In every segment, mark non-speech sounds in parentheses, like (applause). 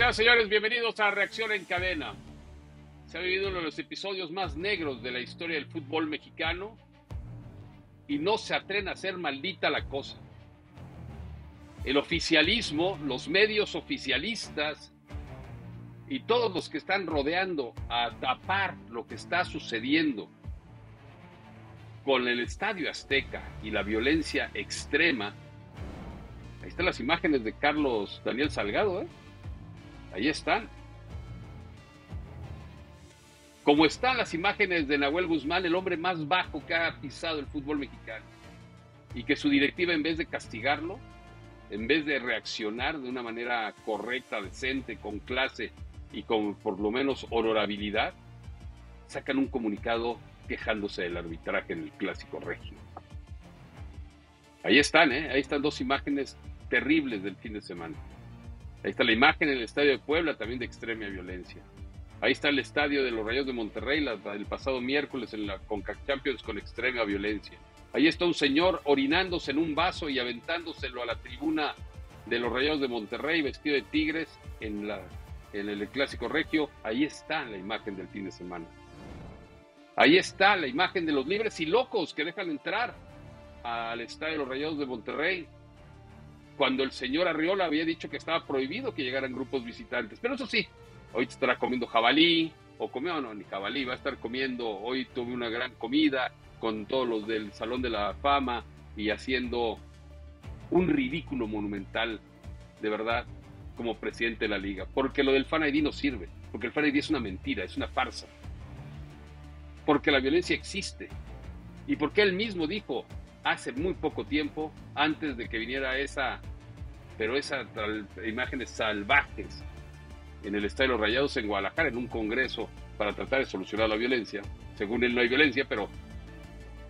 Señoras señores, bienvenidos a Reacción en Cadena. Se ha vivido uno de los episodios más negros de la historia del fútbol mexicano y no se atreven a hacer maldita la cosa. El oficialismo, los medios oficialistas y todos los que están rodeando a tapar lo que está sucediendo con el Estadio Azteca y la violencia extrema. Ahí están las imágenes de Carlos Daniel Salgado, ¿eh? Ahí están. Como están las imágenes de Nahuel Guzmán, el hombre más bajo que ha pisado el fútbol mexicano. Y que su directiva, en vez de castigarlo, en vez de reaccionar de una manera correcta, decente, con clase y con por lo menos honorabilidad, sacan un comunicado quejándose del arbitraje en el clásico regio. Ahí están, ¿eh? ahí están dos imágenes terribles del fin de semana. Ahí está la imagen en el estadio de Puebla, también de extrema violencia. Ahí está el estadio de los Rayos de Monterrey, el pasado miércoles en la CONCAC Champions con extrema violencia. Ahí está un señor orinándose en un vaso y aventándoselo a la tribuna de los Rayos de Monterrey, vestido de tigres, en, la, en el clásico regio. Ahí está la imagen del fin de semana. Ahí está la imagen de los libres y locos que dejan entrar al estadio de los Rayados de Monterrey cuando el señor Arriola había dicho que estaba prohibido que llegaran grupos visitantes. Pero eso sí, hoy estará comiendo jabalí, o comió, no, ni jabalí, va a estar comiendo, hoy tuve una gran comida con todos los del Salón de la Fama y haciendo un ridículo monumental, de verdad, como presidente de la liga. Porque lo del Fan ID no sirve, porque el Fan ID es una mentira, es una farsa. Porque la violencia existe. Y porque él mismo dijo, hace muy poco tiempo, antes de que viniera esa, pero esas imágenes salvajes en el Estadio Rayados en Guadalajara, en un congreso para tratar de solucionar la violencia. Según él no hay violencia, pero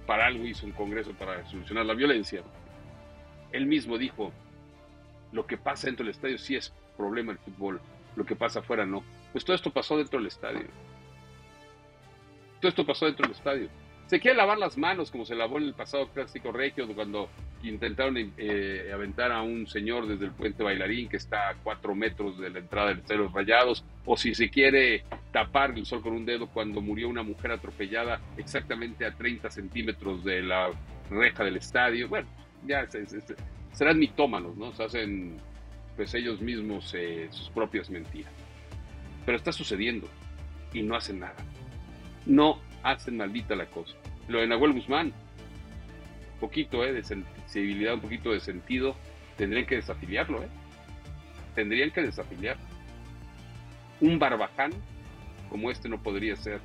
para algo hizo un congreso para solucionar la violencia. Él mismo dijo, lo que pasa dentro del estadio sí es problema del fútbol, lo que pasa afuera no. Pues todo esto pasó dentro del estadio. Todo esto pasó dentro del estadio se quiere lavar las manos como se lavó en el pasado clásico regio cuando intentaron eh, aventar a un señor desde el puente bailarín que está a cuatro metros de la entrada del Estadio Rayados, o si se quiere tapar el sol con un dedo cuando murió una mujer atropellada exactamente a 30 centímetros de la reja del estadio. Bueno, ya serán mitómanos, ¿no? Se hacen pues ellos mismos eh, sus propias mentiras. Pero está sucediendo y no hacen nada. No hacen maldita la cosa. Lo de Nahuel Guzmán, poquito eh, de sensibilidad, un poquito de sentido, tendrían que desafiliarlo, ¿eh? Tendrían que desafiliarlo. Un barbaján como este no podría ser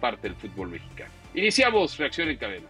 parte del fútbol mexicano. Iniciamos reacción en cadena.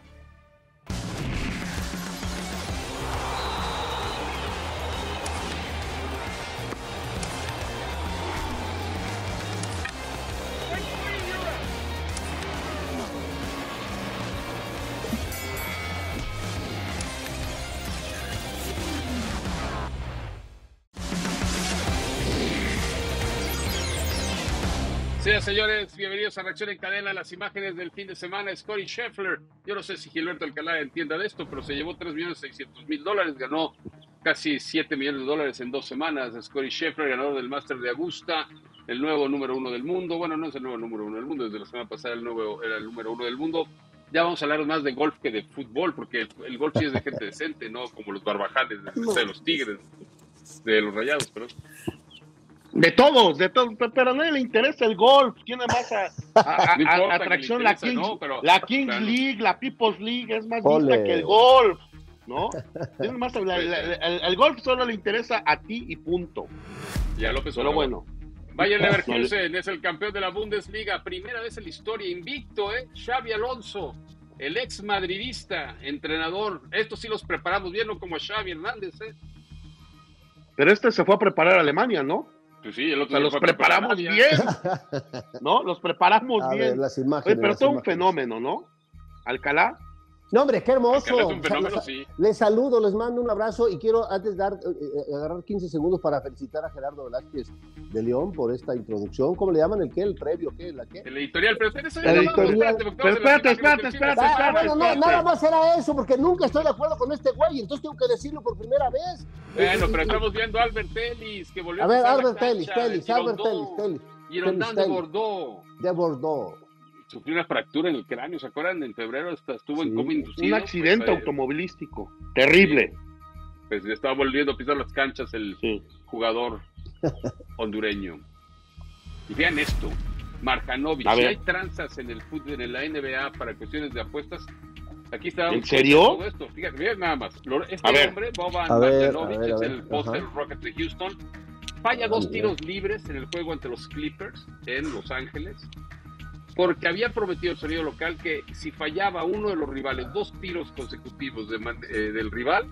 Señores, bienvenidos a Reacción en Cadena, las imágenes del fin de semana. Scotty Scheffler, yo no sé si Gilberto Alcalá entienda de esto, pero se llevó 3 millones 600 mil dólares, ganó casi 7 millones de dólares en dos semanas. Scotty Scheffler, ganador del Master de Augusta, el nuevo número uno del mundo. Bueno, no es el nuevo número uno del mundo, desde la semana pasada el nuevo era el número uno del mundo. Ya vamos a hablar más de golf que de fútbol, porque el, golf sí es de gente decente, no como los barbajanes de, los Tigres, de los Rayados, pero de todos, de todos, pero a nadie le interesa el golf, tiene más (laughs) atracción la Kings, la Kings League, la People's League, es más vista que el golf, ¿no? (laughs) Tiene más, el, golf solo le interesa a ti y punto. Ya López Pero bueno. Bayern Leverkusen es el campeón de la Bundesliga, primera vez en la historia, invicto, ¿eh? Xavi Alonso, el ex madridista, entrenador. Estos sí los preparamos bien, no como Xavi Hernández, ¿eh? Pero este se fue a preparar a Alemania, ¿no? Pues sí, el otro los preparamos bien, (laughs) ¿no? Los preparamos bien. las imágenes, pero todo un fenómeno, ¿no? Alcalá, No, hombre, qué hermoso. Les saludo, les mando un abrazo y quiero antes dar, eh, eh, agarrar 15 segundos para felicitar a Gerardo Velázquez de León por esta introducción. ¿Cómo le llaman? ¿El qué? ¿El previo? ¿Qué? ¿La qué? El editorial, pero eso el editorial. Pero espérate, espérate, espérate, ah, bueno, no, nada más era eso, porque nunca estoy de acuerdo con este güey, entonces tengo que decirlo por primera vez. Bueno, pero estamos viendo a Albert Tellis, que volvió a ver, Albert Tellis, Tellis, Albert Tellis, Tellis. Girondin de Bordeaux. De Bordeaux sufrió una fractura en el cráneo, ¿se acuerdan? En febrero estuvo en coma inducido. Un accidente pues, automovilístico, terrible. Pues le estaba volviendo a pisar las canchas el jugador (laughs) hondureño. Y vean esto, Marjanovic, si hay tranzas en el fútbol, en la NBA para cuestiones de apuestas, aquí está. ¿En serio? esto. Fíjate, vean nada más. Este hombre, Boban Marjanovic, es el póster Rocket de Houston, falla dos tiros libres en el juego ante los Clippers en Los Ángeles porque había prometido el sonido local que si fallaba uno de los rivales dos tiros consecutivos eh, del rival,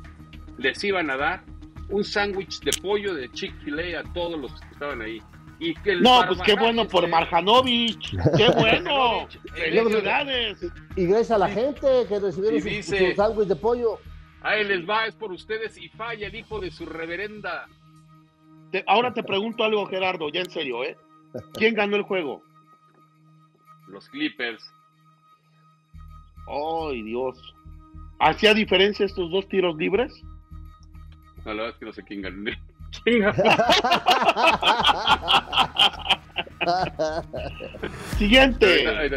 les iban a dar un sándwich de pollo de Chick-fil-A a todos los que estaban ahí. Y que no, pues qué bueno por Marjanovic, qué (laughs) bueno, felicidades. Y gracias a la gente que recibieron su, sándwich de pollo. Ahí les va, es por ustedes y falla el hijo de su reverenda. ahora te pregunto algo, Gerardo, ya en serio, ¿eh? ¿Quién ganó el juego? Los Clippers. ¡Ay, Dios! ¿Hacía diferencia estos dos tiros libres? No, la verdad es que no sé quién ganó. siguiente.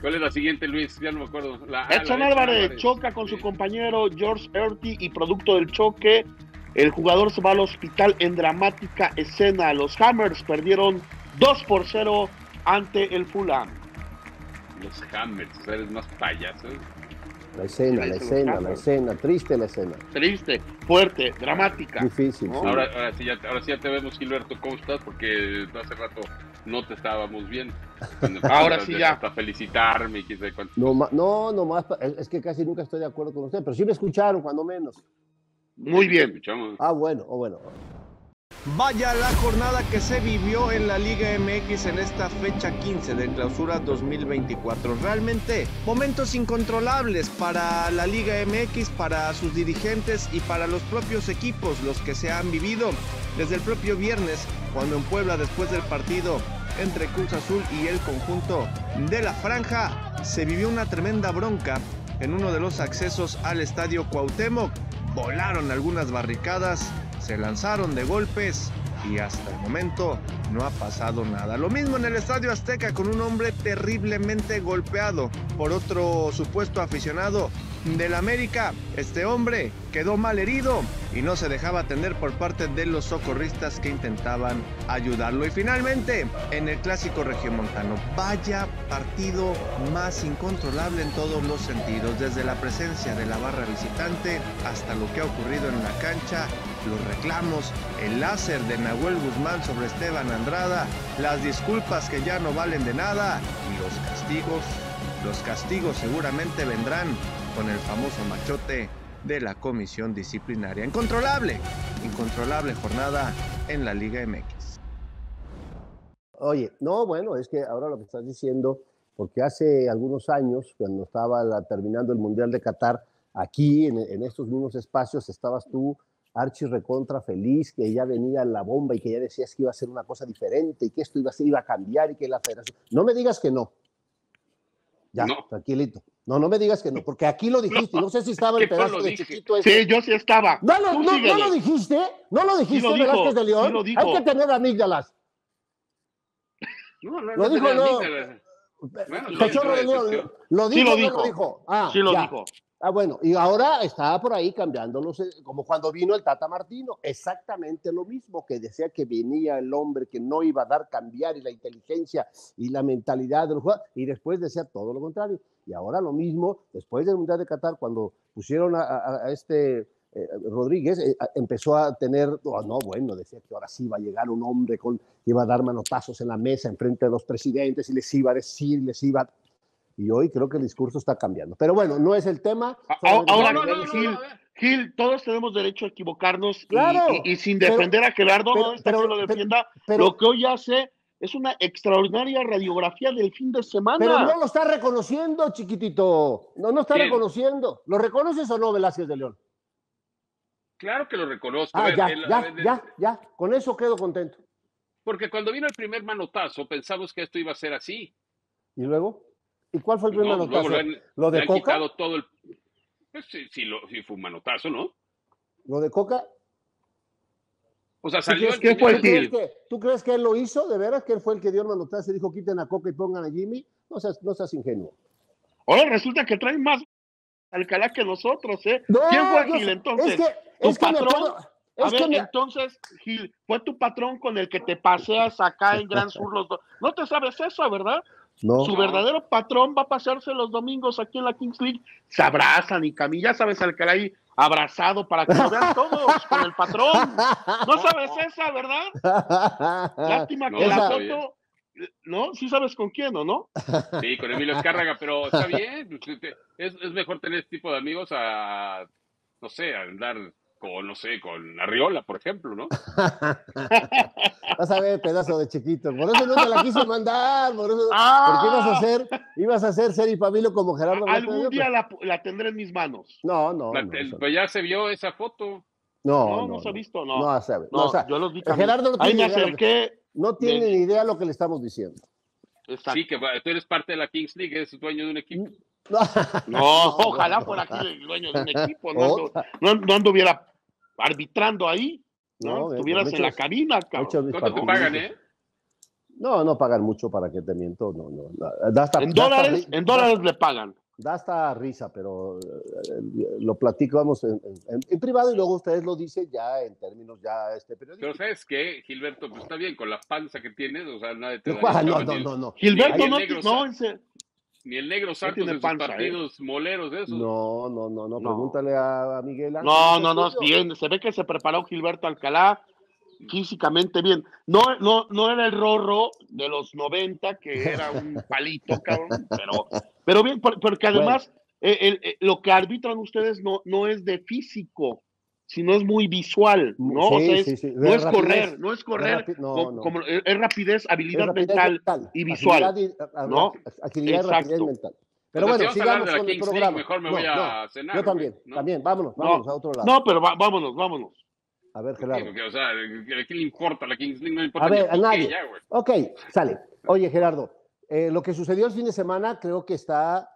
¿Cuál es la siguiente, Luis? Ya no me acuerdo. La, Edson Álvarez, choca con su compañero George Erty y producto del choque, el jugador se va al hospital en dramática escena. Los Hammers perdieron 2 por 0 ante el Fulham. Los Hammers, eres más payasos. La escena, la escena, la escena, triste la escena. Triste, fuerte, dramática. Difícil. Ahora, sí ya, ahora sí ya te vemos, Gilberto, ¿cómo estás? Porque hace rato no te estábamos bien. (laughs) ahora sí ya. Hasta felicitarme cuánto. No, no, no más, es que casi nunca estoy de acuerdo con usted, pero sí me escucharon, cuando menos. Muy bien. Ah, bueno, o oh, bueno. Vaya la jornada que se vivió en la Liga MX en esta fecha 15 de clausura 2024. Realmente momentos incontrolables para la Liga MX, para sus dirigentes y para los propios equipos, los que se han vivido desde el propio viernes, cuando en Puebla después del partido entre Cruz Azul y el conjunto de la franja, se vivió una tremenda bronca en uno de los accesos al estadio Cuauhtémoc. Volaron algunas barricadas se lanzaron de golpes y hasta el momento no ha pasado nada. Lo mismo en el Estadio Azteca con un hombre terriblemente golpeado por otro supuesto aficionado del América. Este hombre quedó mal herido y no se dejaba atender por parte de los socorristas que intentaban ayudarlo. Y finalmente, en el clásico regiomontano, vaya partido más incontrolable en todos los sentidos, desde la presencia de la barra visitante hasta lo que ha ocurrido en la cancha, los reclamos, el láser de Nahuel Guzmán sobre Esteban Andrada, las disculpas que ya no valen de nada y los castigos. Los castigos seguramente vendrán con el famoso machote de la comisión disciplinaria. Incontrolable, incontrolable jornada en la Liga MX. Oye, no, bueno, es que ahora lo que estás diciendo, porque hace algunos años, cuando estaba terminando el Mundial de Qatar, aquí en, estos mismos espacios estabas tú, Archie recontra feliz, que ya venía la bomba y que ya decías que iba a ser una cosa diferente y que esto iba a, ser, iba a cambiar y que la federación... No me digas que no. Ya, tranquilito. No, no me digas que no, porque aquí lo dijiste. No sé si estaba (laughs) el pedazo de chiquito ese. Sí, yo sí estaba. No, no, no, no lo dijiste. No lo dijiste, sí lo de León. Lo Hay que tener amígdalas. No, no, lo dijo, no. Bueno, Cachorro de León. ¿Lo dijo, sí lo dijo. lo dijo? Ah, sí lo dijo. Ah, bueno, y ahora estaba por ahí cambiándolos, como cuando vino el Tata Martino, exactamente lo mismo, que decía que venía el hombre que no iba a dar cambiar y la inteligencia y la mentalidad del jugador, y después decía todo lo contrario. Y ahora lo mismo, después del Mundial de Qatar, cuando pusieron a, este eh, Rodríguez, eh, empezó a tener, oh, no, bueno, decía que ahora sí iba a llegar un hombre que iba a dar manotazos en la mesa en frente de los presidentes y les iba a decir, les iba a y hoy creo que el discurso está cambiando. Pero bueno, no es el tema. Ahora, Gil, Gil, todos tenemos derecho a equivocarnos y, sin defender a Gerardo, pero, no pero, lo defienda. lo que hoy hace es una extraordinaria radiografía del fin de semana. Pero no lo está reconociendo, chiquitito. No, no está reconociendo. ¿Lo reconoces o no, Velázquez de León? Claro que lo reconozco. Ah, ya, ya, ya, ya. Con eso quedo contento. Porque cuando vino el primer manotazo pensamos que esto iba a ser así. ¿Y luego? ¿Y cuál fue el primer manotazo? ¿Lo de Coca? todo el... Pues sí, sí, lo, sí, fue un manotazo, ¿no? ¿Lo de Coca? O sea, salió ¿Tú crees, que, ¿tú, que, ¿Tú crees que él lo hizo? ¿De veras que él fue el que dio el manotazo y dijo quiten a Coca y pongan a Jimmy? No seas, no seas ingenuo. Ahora resulta que traen más Alcalá que nosotros, ¿eh? ¿Quién fue Gil entonces? Es que, es que patrón? a ver, entonces, Gil, fue tu patrón con el que te paseas acá en Gran (laughs) Sur los dos. No te sabes eso, ¿verdad? No. Su verdadero patrón va a pasearse los domingos aquí en la Kings League. Se abrazan y camilla, sabes, Alcalá ahí abrazado para que lo vean todos con el patrón. No sabes esa, ¿verdad? Lástima que la foto. ¿No? Sí sabes con quién, ¿o no? Sí, con Emilio Escárraga, pero está bien. Es, es mejor tener este tipo de amigos a, no sé, a andar con, no sé, con Arriola, por ejemplo, ¿no? (laughs) Vas a ver, pedazo de chiquito. Por eso no te la quise mandar, por eso, (laughs) ah. porque ibas a hacer, ibas a hacer Seri Pabilo como Gerardo. Algún día la, la, tendré en mis manos. No, no. pues ya se vio esa foto. No, no, no, se ha visto, no. No, se no, o sea, yo los vi Gerardo no tiene, idea, no tiene ni idea lo que le estamos diciendo. Sí, que tú eres parte de la Kings League, eres dueño de un equipo. (laughs) No, ojalá fuera aquí el dueño de un equipo, no, no, anduviera arbitrando ahí, ¿no? Estuvieras en la cabina, cabrón. ¿Cuánto te pagan, eh? No, no pagan mucho para que te miento, no, no. en dólares, en dólares le pagan. Da hasta risa, pero eh, lo platicamos en, en, privado y luego ustedes lo dicen ya en términos ya este periodista. Pero ¿sabes qué, Gilberto? Pues está bien, con la panza que tienes, o sea, nadie te da No, no, no, no. Gilberto no, no, ni el negro Santos en sus partidos ¿eh? moleros de esos. No, no, no, no, pregúntale a, Miguel Ángel. No, no, no, bien, se ve que se preparó Gilberto Alcalá físicamente bien. No, no, no era el Rorro de los 90, que era un (laughs) palito, cabrón, pero, pero bien, porque además eh, eh, lo que arbitran ustedes no, no es de físico, sino es muy visual, ¿no? o sea, no es correr, no es correr, como, es rapidez, habilidad, mental, y visual, ¿no? Agilidad y rapidez mental. Pero bueno, sigamos con el programa. mejor me voy a cenar. Yo también, también, vámonos, vámonos a otro lado. No, pero vámonos, vámonos. A ver, Gerardo. o sea, ¿a quién le importa la Kings League? No importa a ver, a nadie. ok, sale. Oye, Gerardo, eh, lo que sucedió el fin de semana creo que está,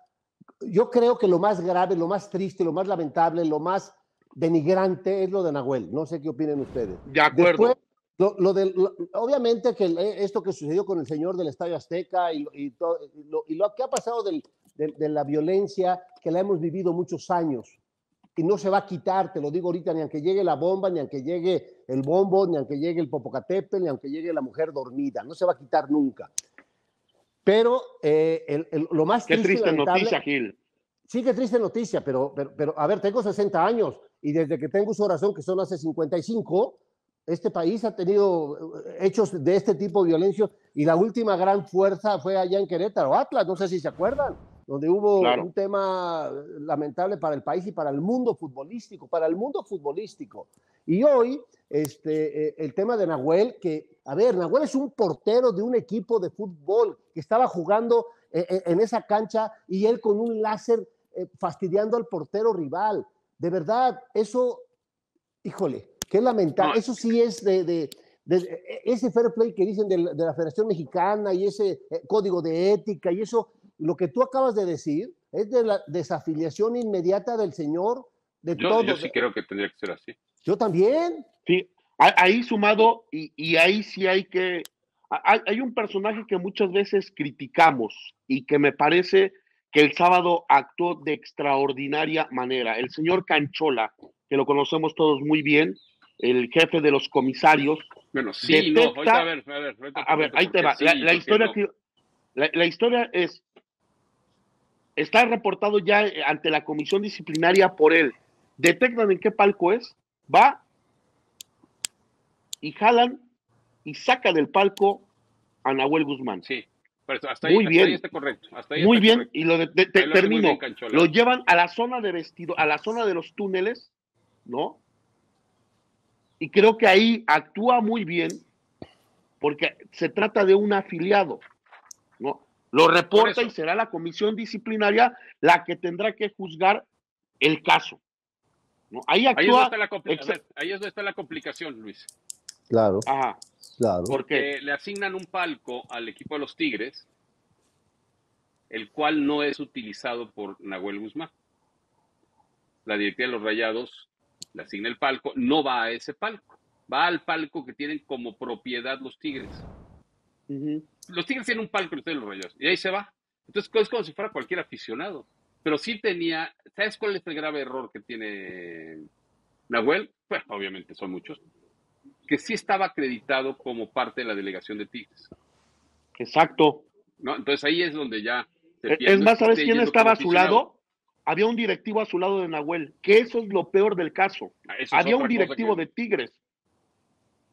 yo creo que lo más grave, lo más triste, lo más lamentable, lo más denigrante es lo de Nahuel. No sé qué opinen ustedes. De acuerdo. lo, lo de, obviamente que esto que sucedió con el señor del Estadio Azteca y, y, todo, y lo, que ha pasado del, de, de, la violencia que la hemos vivido muchos años y no se va a quitar, te lo digo ahorita, ni aunque llegue la bomba, ni aunque llegue el bombo, ni aunque llegue el Popocatépetl, ni aunque llegue la mujer dormida, no se va a quitar nunca. Pero eh, lo más Qué triste, noticia, Gil. Sí, qué triste noticia, pero, pero, pero, a ver, tengo 60 años y desde que tengo su razón, que son hace 55, este país ha tenido eh, hechos de este tipo de violencia y la última gran fuerza fue allá en Querétaro, Atlas, no sé si se acuerdan, donde hubo un tema lamentable para el país y para el mundo futbolístico, para el mundo futbolístico. Y hoy, este, eh, el tema de Nahuel, que, a ver, Nahuel es un portero de un equipo de fútbol que estaba jugando eh, en esa cancha y él con un láser fastidiando al portero rival de verdad, eso, híjole, qué lamentable. Eso sí es de, ese fair play que dicen de, la Federación Mexicana y ese eh, código de ética y eso, lo que tú acabas de decir es de la desafiliación inmediata del señor de yo, Yo sí creo que tendría que ser así. Yo también. Sí, ahí sumado, y, y ahí sí hay que. Hay, hay, un personaje que muchas veces criticamos y que me parece que el sábado actuó de extraordinaria manera. El señor Canchola, que lo conocemos todos muy bien, el jefe de los comisarios. Bueno, sí, no, a ver, a ver, a ver ahí te va. la, historia la, historia es, está reportado ya ante la comisión disciplinaria por él. Detectan en qué palco es, va y jalan y saca del palco a Nahuel Guzmán. Sí muy bien. está correcto. muy bien, y lo de, termino. lo llevan a la zona de vestido, a la zona de los túneles, ¿no? Y creo que ahí actúa muy bien porque se trata de un afiliado, ¿no? Lo reporta y será la comisión disciplinaria la que tendrá que juzgar el caso. Ahí actúa. Ahí es, donde está la ahí es está la complicación, Luis. Claro. Ajá. Claro. Porque le asignan un palco al equipo de los Tigres, el cual no es utilizado por Nahuel Guzmán. La directiva de los Rayados le asigna el palco, no va a ese palco, va al palco que tienen como propiedad los Tigres. Los Tigres tienen un palco en los Rayados y ahí se va. Entonces es como si fuera cualquier aficionado. Pero sí tenía, ¿sabes cuál es el grave error que tiene Nahuel? Pues obviamente son muchos. Que sí estaba acreditado como parte de la delegación de Tigres. Exacto. ¿No? Entonces ahí es donde ya... es más, ¿sabes quién estaba a su lado? Había un directivo a su lado de Nahuel, que eso es lo peor del caso. Ah, Había un directivo de Tigres.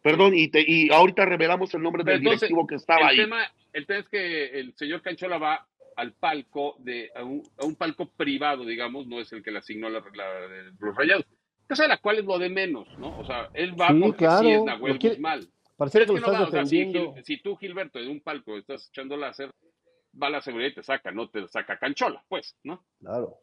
Perdón, y, te, y ahorita revelamos el nombre del directivo que estaba el ahí. Tema, el tema es que el señor Canchola va al palco, de, a un, palco privado, digamos, no es el que le asignó la, de los rayados. Cosa de la cual es lo de menos, ¿no? O sea, él va porque claro, sí es Nahuel Guzmán. Parece que, lo estás o sea, si, tú, Gilberto, de un palco estás echando láser, va la seguridad y te saca, no te saca canchola, pues, ¿no? Claro.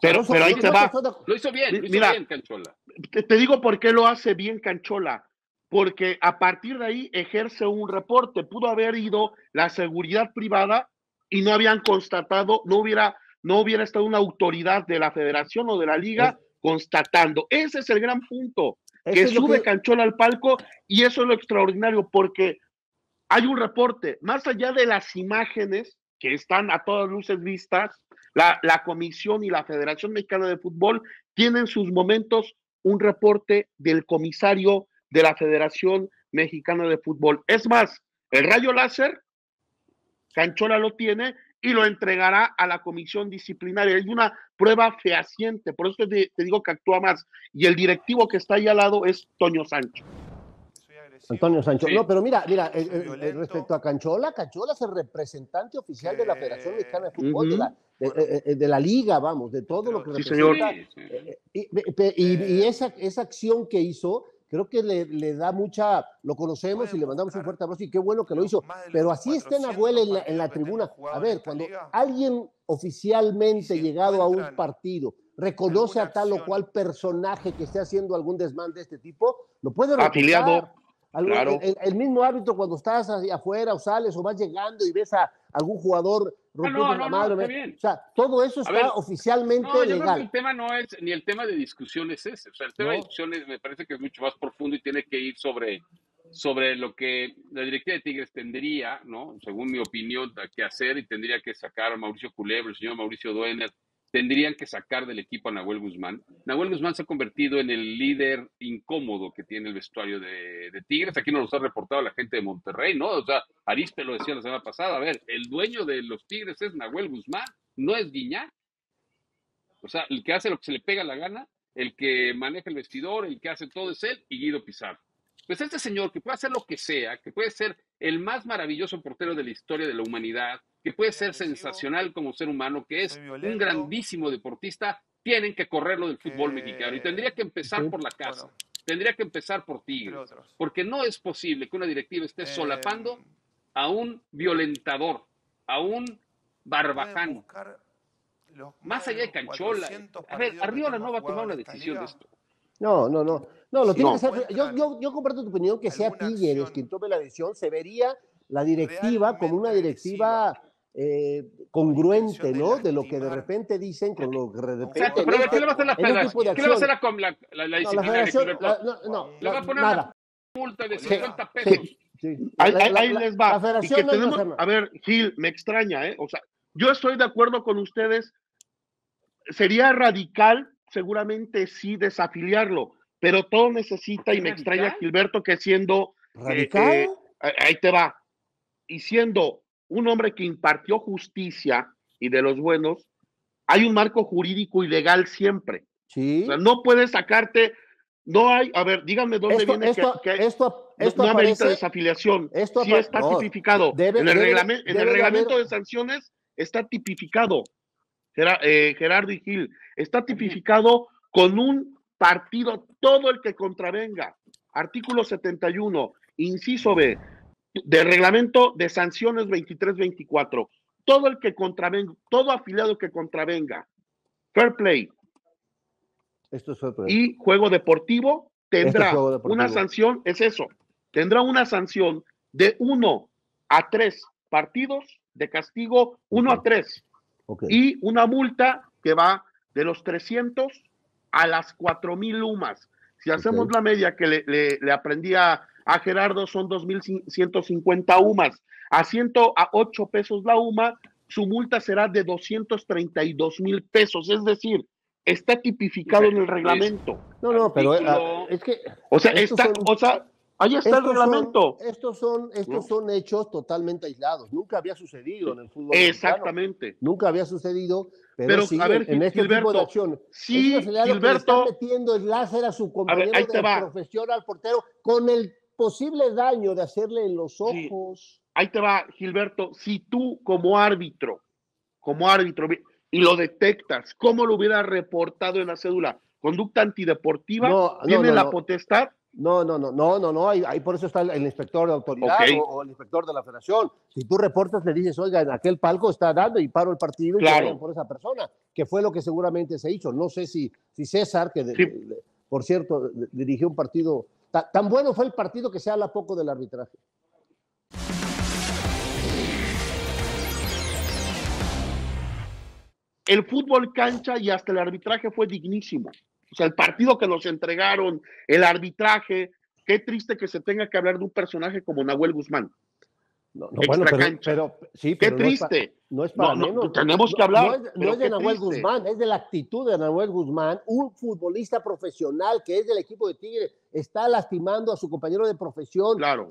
Pero, pero ahí te va. Lo hizo bien, lo hizo bien Canchola. te, digo por qué lo hace bien Canchola porque a partir de ahí ejerce un reporte. Pudo haber ido la seguridad privada y no habían constatado, no hubiera, no hubiera estado una autoridad de la federación o de la liga constatando. Ese es el gran punto, que sube Canchola al palco y eso es lo extraordinario, porque hay un reporte, más allá de las imágenes que están a todas luces vistas, la, la Comisión y la Federación Mexicana de Fútbol tienen sus momentos un reporte del comisario de la Federación Mexicana de Fútbol. Es más, el rayo láser, Canchola lo tiene y lo entregará a la comisión disciplinaria. Es una prueba fehaciente, por eso te, digo que actúa más. Y el directivo que está ahí al lado es Toño Sancho. Antonio Sancho. No, pero mira, mira, eh, eh, respecto a Canchola, Canchola es el representante oficial de la Federación Mexicana de Fútbol, de, la, eh, de, la, liga, vamos, de todo lo que representa. Y, y, esa, esa acción que hizo creo que le, le, da mucha, lo conocemos y le mandamos un fuerte abrazo y qué bueno que lo hizo, pero así está en en la, en la tribuna. A ver, cuando alguien oficialmente llegado a un partido reconoce a tal o cual personaje que esté haciendo algún desmán de este tipo, lo puede Afiliado. El, mismo árbitro cuando estás afuera o sales o vas llegando y ves a algún jugador rompiendo la madre. o sea, todo eso está oficialmente legal. el tema no es, ni el tema de discusión es ese. O sea, el tema de discusión me parece que es mucho más profundo y tiene que ir sobre, sobre lo que la directiva de Tigres tendría, ¿no? Según mi opinión, que hacer y tendría que sacar a Mauricio Culebro, el señor Mauricio Duener, tendrían que sacar del equipo a Nahuel Guzmán. Nahuel Guzmán se ha convertido en el líder incómodo que tiene el vestuario de, Tigres. Aquí nos lo ha reportado la gente de Monterrey, ¿no? O sea, Arispe lo decía la semana pasada. A ver, el dueño de los Tigres es Nahuel Guzmán, no es Guiñá. O sea, el que hace lo que se le pega la gana, el que maneja el vestidor, el que hace todo es él y Guido Pizarro. Pues este señor que puede hacer lo que sea, que puede ser el más maravilloso portero de la historia de la humanidad, que puede ser sensacional como ser humano, que es un grandísimo deportista, tienen que correrlo del fútbol mexicano. Y tendría que empezar por la casa, tendría que empezar por Tigres, porque no es posible que una directiva esté solapando em, a un violentador, a un barbajano. Más allá de Canchola. A ver, Arriola no va a tomar una decisión de esto. No, no, no. No, lo tiene que ser. Yo, yo, yo, comparto tu opinión que sea Tigres quien tome la decisión. Se vería la directiva como una directiva eh, congruente, ¿no? De lo que de repente dicen con lo que de repente. pero ¿qué le va a hacer la federación? ¿Qué le va a hacer la, la, la, disciplina? No, no, le va a poner una multa de 50 pesos. Sí, Ahí, ahí, les va. La federación tenemos, a ver, Gil, me extraña, ¿eh? O sea, yo estoy de acuerdo con ustedes. Sería radical seguramente sí desafiliarlo, pero todo necesita, y me extraña Gilberto que siendo... Eh, eh, ahí te va. Y siendo un hombre que impartió justicia y de los buenos, hay un marco jurídico y legal siempre. Sí. O sea, no puedes sacarte, no hay, a ver, díganme dónde viene esto, que, esto, esto no amerita desafiliación. Esto sí está tipificado. en el, reglamento, en el reglamento de sanciones está tipificado. Eh, Gerardo y Gil, está tipificado con un partido todo el que contravenga. Artículo 71. inciso B, de reglamento de sanciones 23-24. Todo el que contravenga, todo afiliado que contravenga, fair play. Esto es fair play. Y juego deportivo tendrá una sanción, es eso, tendrá una sanción de uno a tres partidos de castigo, uno a tres. Y una multa que va de los 300 a las 4000 lumas. Si hacemos la media que le, le, le aprendí a, Gerardo, son 2150 UMAS. A 108 pesos la UMA, su multa será de 232 mil pesos. Es decir, está tipificado en el reglamento. No, no, pero ah, es que. O sea, está, o sea, Ahí está el reglamento. estos son, estos son hechos totalmente aislados. Nunca había sucedido en el fútbol. Exactamente. Nunca había sucedido, pero, a ver, en este Gilberto, tipo de acción. Sí, Gilberto. está metiendo el láser a su compañero de profesión, al portero, con el posible daño de hacerle en los ojos. Ahí te va, Gilberto. Si tú, como árbitro, como árbitro, y lo detectas, ¿cómo lo hubiera reportado en la cédula? Conducta antideportiva, tiene la potestad no, no, no, no, no, no, ahí, por eso está el, inspector de autoridad o, el inspector de la federación. Si tú reportas, le dices, oiga, en aquel palco está dando y paro el partido y claro. por esa persona, que fue lo que seguramente se hizo. No sé si, si César, que por cierto dirigió un partido, tan bueno fue el partido que se habla poco del arbitraje. El fútbol cancha y hasta el arbitraje fue dignísimo. O sea, el partido que nos entregaron, el arbitraje, qué triste que se tenga que hablar de un personaje como Nahuel Guzmán. No, bueno, pero, sí, qué triste. No es para, menos. tenemos que hablar. No es, de Nahuel Guzmán, es de la actitud de Nahuel Guzmán, un futbolista profesional que es del equipo de Tigre, está lastimando a su compañero de profesión. Claro.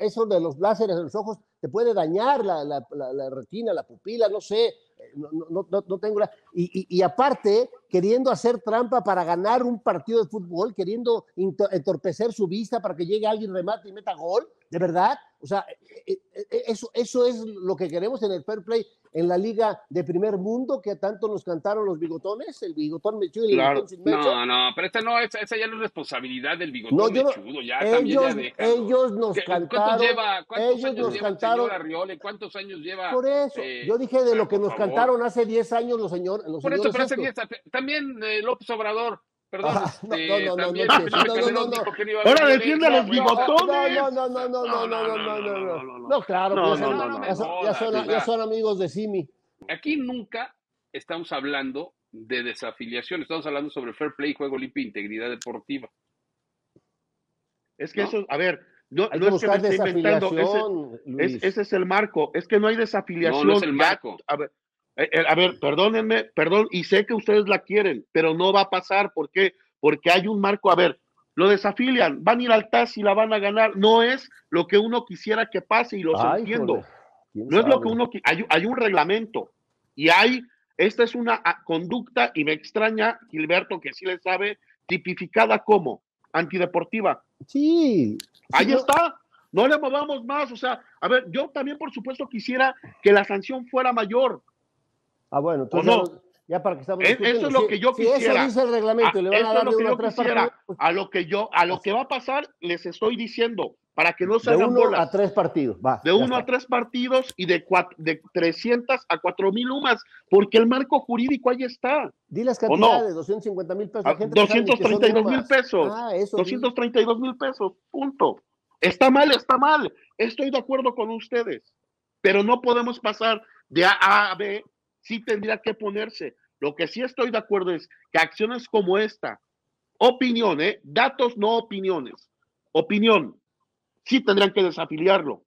eso de los láseres en los ojos te puede dañar la, la, la retina, la pupila, no sé no, no, no tengo la... Y, y, aparte, queriendo hacer trampa para ganar un partido de fútbol, queriendo entorpecer su vista para que llegue alguien, remate y meta gol, de verdad. O sea, e, e, e, eso, eso es lo que queremos en el fair play en la liga de primer mundo que tanto nos cantaron los bigotones, el bigotón mechudo y el bigotón sin No, no, pero esta no, esa, esa, ya no es responsabilidad del bigotón no, mechudo, ya ellos, también ya ellos nos cantaron. ¿Cuántos, lleva, cuántos ellos años nos lleva cantaron. El ¿Cuántos años lleva? Por eso, eh, yo dije de lo que nos cantaron hace 10 años los, señores los Por eso, pero hace 10 también eh, López Obrador Perdón, no, no, no, no, no, no, Ahora defiende a los bigotones. No, no, no, no, no, no, no, no, no, no, no, claro, ya son amigos de Simi. Aquí nunca estamos hablando de desafiliación, estamos hablando sobre fair play, juego limpio e integridad deportiva. Es que eso, a ver, no, no es que me esté inventando, ese, ese, es el marco, es que no hay desafiliación. No, no es el marco. a, ver, eh, eh, a ver, perdónenme, perdón, y sé que ustedes la quieren, pero no va a pasar, ¿por qué? Porque hay un marco, a ver, lo desafilian, van a ir al TAS y la van a ganar, no es lo que uno quisiera que pase y los entiendo. No es lo que uno hay, hay un reglamento y hay, esta es una ah, conducta y me extraña, Gilberto, que sí le sabe, tipificada como antideportiva. Sí. Ahí está. No le movamos más. O sea, a ver, yo también, por supuesto, quisiera que la sanción fuera mayor. Ah, bueno, entonces ya para que estamos eso es lo que yo quisiera. Si eso dice el reglamento, le van a dar de a tres partidos. A lo que yo, a lo que va a pasar, les estoy diciendo, para que no se de uno a tres partidos, va. De uno a tres partidos y de, cuatro, de 300 a 4 mil UMAS, porque el marco jurídico ahí está. Di las cantidades, 250 mil pesos. 232 mil pesos. Ah, eso 232 mil pesos, punto. Está mal, está mal. Estoy de acuerdo con ustedes, pero no podemos pasar de A a B sí tendría que ponerse. Lo que sí estoy de acuerdo es que acciones como esta, opinión, ¿eh? datos, no opiniones, opinión, sí tendrían que desafiliarlo.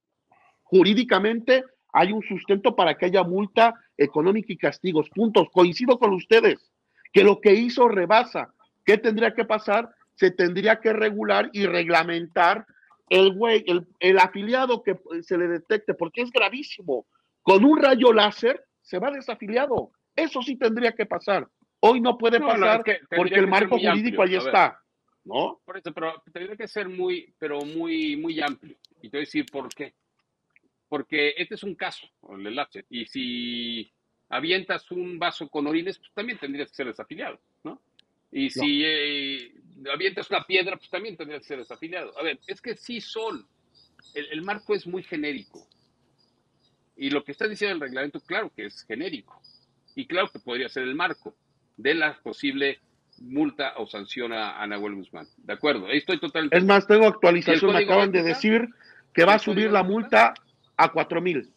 Jurídicamente hay un sustento para que haya multa económica y castigos. Puntos. Coincido con ustedes que lo que hizo rebasa. ¿Qué tendría que pasar? Se tendría que regular y reglamentar el güey, el, el afiliado que se le detecte, porque es gravísimo. Con un rayo láser se va desafiliado. Eso sí tendría que pasar. Hoy no puede pasar porque el marco jurídico ahí está. ¿No? Por eso, pero tendría que ser muy, pero muy, muy amplio. Y te voy a decir por qué. Porque este es un caso, el enlace. Y si avientas un vaso con orines, pues también tendrías que ser desafiliado, ¿no? Y si eh, avientas una piedra, pues también tendrías que ser desafiliado. A ver, es que sí son el, marco es muy genérico. Y lo que está diciendo el reglamento, claro que es genérico. Y claro que podría ser el marco de la posible multa o sanción a, Nahuel Guzmán. ¿De acuerdo? Estoy totalmente. Es más, tengo actualización. Me acaban de decir que va a subir la multa a 4 mil.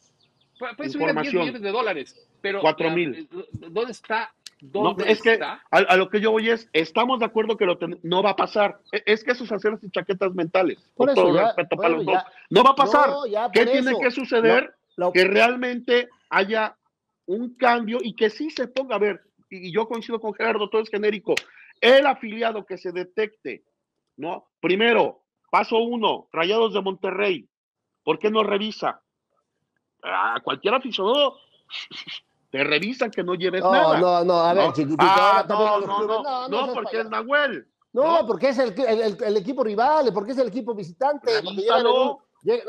Puede subir a 10 millones de dólares. Pero, 4 mil. ¿Dónde está no, es que a, lo que yo voy es, estamos de acuerdo que lo no va a pasar. E, es que esos hacerse y chaquetas mentales, por todo respeto para los dos, no va a pasar. ¿Qué tiene que suceder? Que realmente haya un cambio y que sí se ponga a ver, y, yo coincido con Gerardo, todo es genérico, el afiliado que se detecte, ¿no? Primero, paso uno, Rayados de Monterrey, ¿por qué no revisa? A cualquier aficionado (laughs) te revisan que no lleves nada. No, no, a ver, chiquitito. Ah, no, no, no, no, porque es Nahuel. No, porque es el, el, el, equipo rival, porque es el equipo visitante. Revísalo.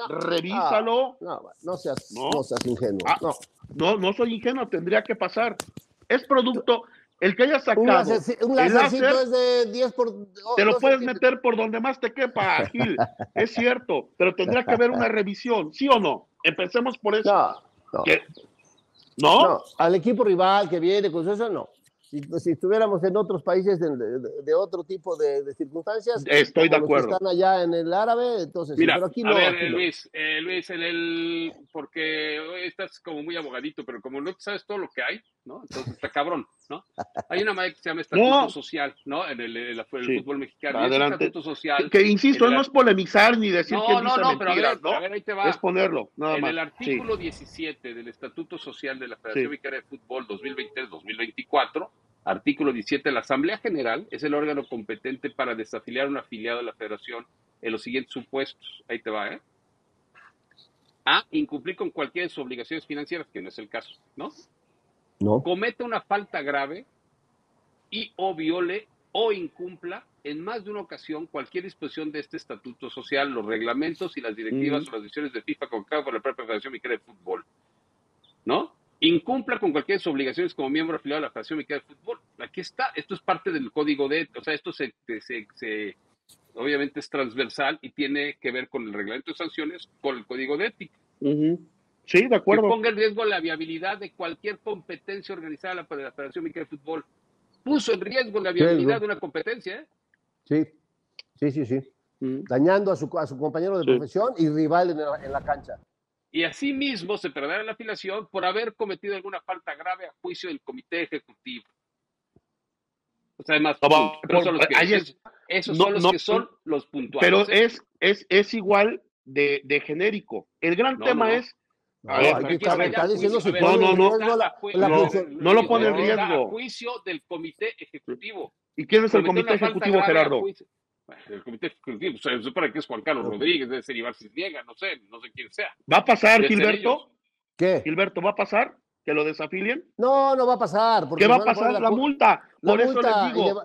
Revísalo. No, no, seas, no. seas ingenuo. Ah, no. no, no soy ingenuo, tendría que pasar. Es producto, el que haya sacado. Un, láser, un es de 10 por. te lo puedes meter por donde más te quepa, Gil. es cierto, pero tendría que haber una (laughs) revisión, ¿sí o no? Empecemos por eso. No, no. ¿No? al equipo rival que viene con eso, no. Si, si, estuviéramos en otros países de, otro tipo de, circunstancias, estoy de acuerdo. están allá en el árabe, entonces, Mira, pero aquí no. A ver, Luis, eh, Luis, en el, porque hoy estás como muy abogadito, pero como no sabes todo lo que hay, ¿no? Entonces está cabrón, ¿no? Hay una madre que se llama (laughs) estatuto social, ¿no? En el, el, fútbol mexicano. Adelante. Estatuto social. Que, insisto, no es polemizar ni decir que no, dice no, pero a ver, A ver, ahí te va. Es ponerlo, nada en el artículo 17 del Estatuto Social de la Federación Mexicana de Fútbol 2023-2024 Artículo 17. La Asamblea General es el órgano competente para desafiliar a un afiliado de la Federación en los siguientes supuestos. Ahí te va, ¿eh? A. Incumplir con cualquiera de sus obligaciones financieras, que no es el caso, ¿no? No. Cometa una falta grave y o viole o incumpla en más de una ocasión cualquier disposición de este estatuto social, los reglamentos y las directivas o las decisiones de FIFA con por la propia Federación Mexicana de Fútbol. ¿No? incumpla con cualquier de sus obligaciones como miembro afiliado a la Federación Mexicana de Fútbol. Aquí está, esto es parte del código de, o sea, esto se, se, obviamente es transversal y tiene que ver con el reglamento de sanciones, con el código de ética. Sí, de acuerdo. Que ponga en riesgo la viabilidad de cualquier competencia organizada por la Federación Mexicana de Fútbol. Puso en riesgo la viabilidad de una competencia. ¿eh? Sí, sí, sí, sí. Dañando a su, a su compañero de profesión y rival en la cancha y asimismo se perderá la afiliación por haber cometido alguna falta grave a juicio del comité ejecutivo. O sea, además, pero son los que, esos son los que son los puntuales. Pero es, es, es igual de, de genérico. El gran tema es no, no, no, no, lo pone en riesgo. A juicio del comité ejecutivo. ¿Y quién es el comité ejecutivo, Gerardo? el comité ejecutivo, se supone que es Juan Carlos Rodríguez, debe ser Ibar Cisniega, no sé, no sé quién sea. ¿Va a pasar, Gilberto? ¿Qué? Gilberto, ¿va a pasar que lo desafilien? No, no va a pasar. ¿Qué va a pasar? La, multa. Por eso les digo.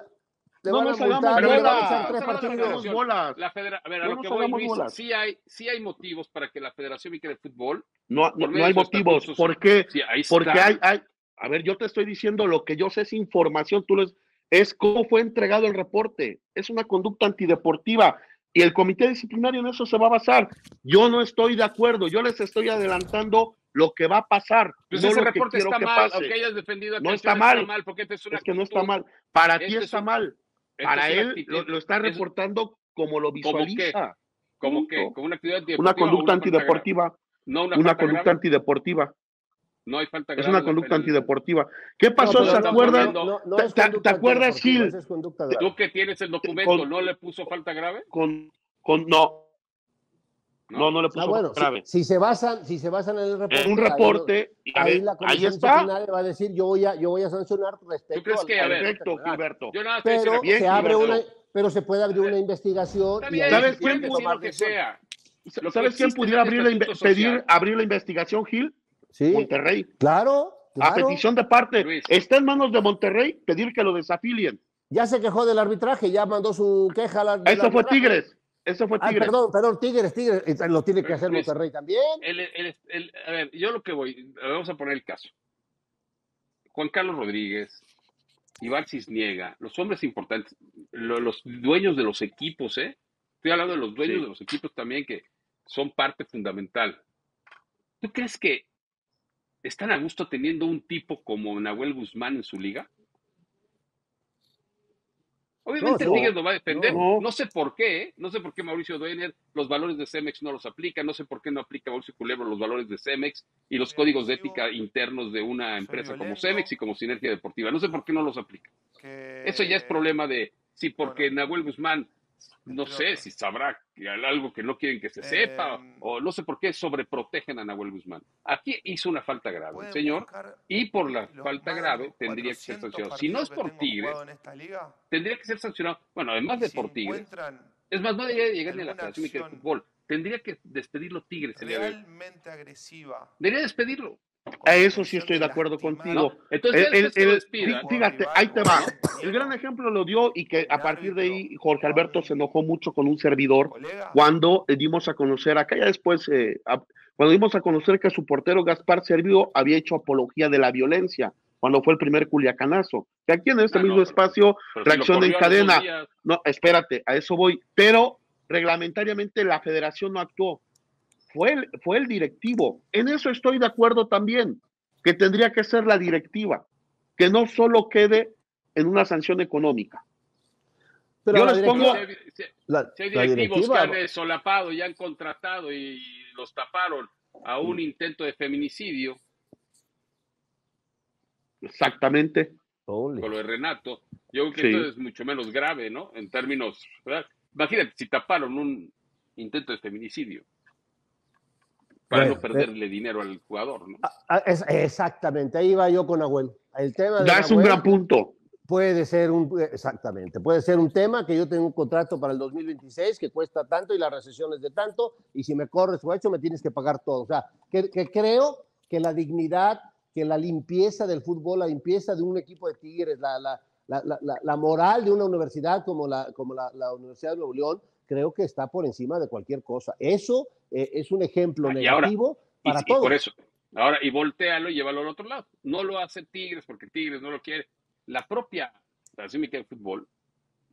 No nos hagamos bolas. La federa a ver, a lo que voy, Luis, sí hay, sí hay motivos para que la Federación Mexicana de Fútbol... No, no, hay motivos. ¿Por qué? Porque hay, hay... A ver, yo te estoy diciendo lo que yo sé es información. Tú les es cómo fue entregado el reporte. Es una conducta antideportiva y el comité disciplinario en eso se va a basar. Yo no estoy de acuerdo, yo les estoy adelantando lo que va a pasar. Pues no ese reporte está mal, aunque hayas defendido no está mal. porque es, que no está mal. Para ti está mal. Para él lo, está reportando como lo visualiza. Como que, como una actividad Una conducta antideportiva. No una, una conducta antideportiva. No hay falta Es una conducta antideportiva. ¿Qué pasó? ¿Se acuerdan? ¿Te, acuerdas, Gil? Tú que tienes el documento, ¿no le puso falta grave? Con, con no. No, no le puso falta grave. Si, se basan, si se basan en el reporte, un reporte, ahí, la comisión está. va a decir yo voy a, yo voy a sancionar respecto ¿Tú crees que, a Perfecto, Gilberto. pero se abre una, pero se puede abrir una investigación. y ¿Sabes quién que sea? ¿Sabes quién pudiera abrir la, pedir abrir la investigación, Gil? Sí, Monterrey. Claro, A petición de parte. Está en manos de Monterrey pedir que lo desafilien. Ya se quejó del arbitraje, ya mandó su queja. A Eso fue Tigres. Eso fue Tigres. perdón, perdón, Tigres, Tigres. Lo tiene que hacer Monterrey también. a ver, yo lo que voy, vamos a poner el caso. Juan Carlos Rodríguez, Iván Cisniega, los hombres importantes, los, dueños de los equipos, ¿eh? Estoy hablando de los dueños de los equipos también que son parte fundamental. ¿Tú crees que están a gusto teniendo un tipo como Nahuel Guzmán en su liga? Obviamente no, Tigres lo va a defender. No, sé por qué, ¿eh? no sé por qué Mauricio Duener los valores de Cemex no los aplica, no sé por qué no aplica Mauricio Culebro los valores de Cemex y los códigos de ética internos de una empresa como Cemex y como Sinergia Deportiva. No sé por qué no los aplica. Eso ya es problema de, sí, porque Nahuel Guzmán no sé si sabrá algo que no quieren que se sepa, em, o no sé por qué sobreprotegen a Nahuel Guzmán. Aquí hizo una falta grave el señor, y por la falta grave tendría que ser sancionado. Si no es por Tigres, tendría que ser sancionado. Bueno, además de por Tigres. Es más, no debería llegar ni a la Federación de Fútbol. Tendría que despedirlo Tigres. Realmente agresiva. Debería despedirlo. A eso sí estoy de acuerdo contigo. Entonces, fíjate, ahí te va. El gran ejemplo lo dio y que a partir de ahí Jorge Alberto se enojó mucho con un servidor cuando dimos a conocer, acá ya después, eh, cuando dimos a conocer que su portero Gaspar Servio había hecho apología de la violencia cuando fue el primer culiacanazo. Que aquí en este ah, mismo espacio, reacción en cadena. No, espérate, a eso voy. Pero reglamentariamente la federación no actuó fue el, fue el directivo. En eso estoy de acuerdo también, que tendría que ser la directiva, que no solo quede en una sanción económica. Pero Yo les pongo... Si, directivos que han solapado y han contratado y los taparon a un mm. intento de feminicidio. Exactamente. Con lo de Renato. Yo creo que esto es mucho menos grave, ¿no? En términos, Imagínate si taparon un intento de feminicidio para no perderle dinero al jugador, ¿no? Ah, exactamente, ahí va yo con Agüel. El tema ya es un gran punto. Puede ser un, exactamente, puede ser un tema que yo tengo un contrato para el 2026 que cuesta tanto y la recesión es de tanto, y si me corres o hecho me tienes que pagar todo. O sea, que, creo que la dignidad, que la limpieza del fútbol, la limpieza de un equipo de Tigres, la, la, la, la moral de una universidad como la, como la, Universidad de Nuevo León, creo que está por encima de cualquier cosa. Eso eh, es un ejemplo ah, negativo para todos. por eso, ahora, y voltealo y llévalo al otro lado. No lo hace Tigres porque Tigres no lo quiere. La propia Federación de Fútbol,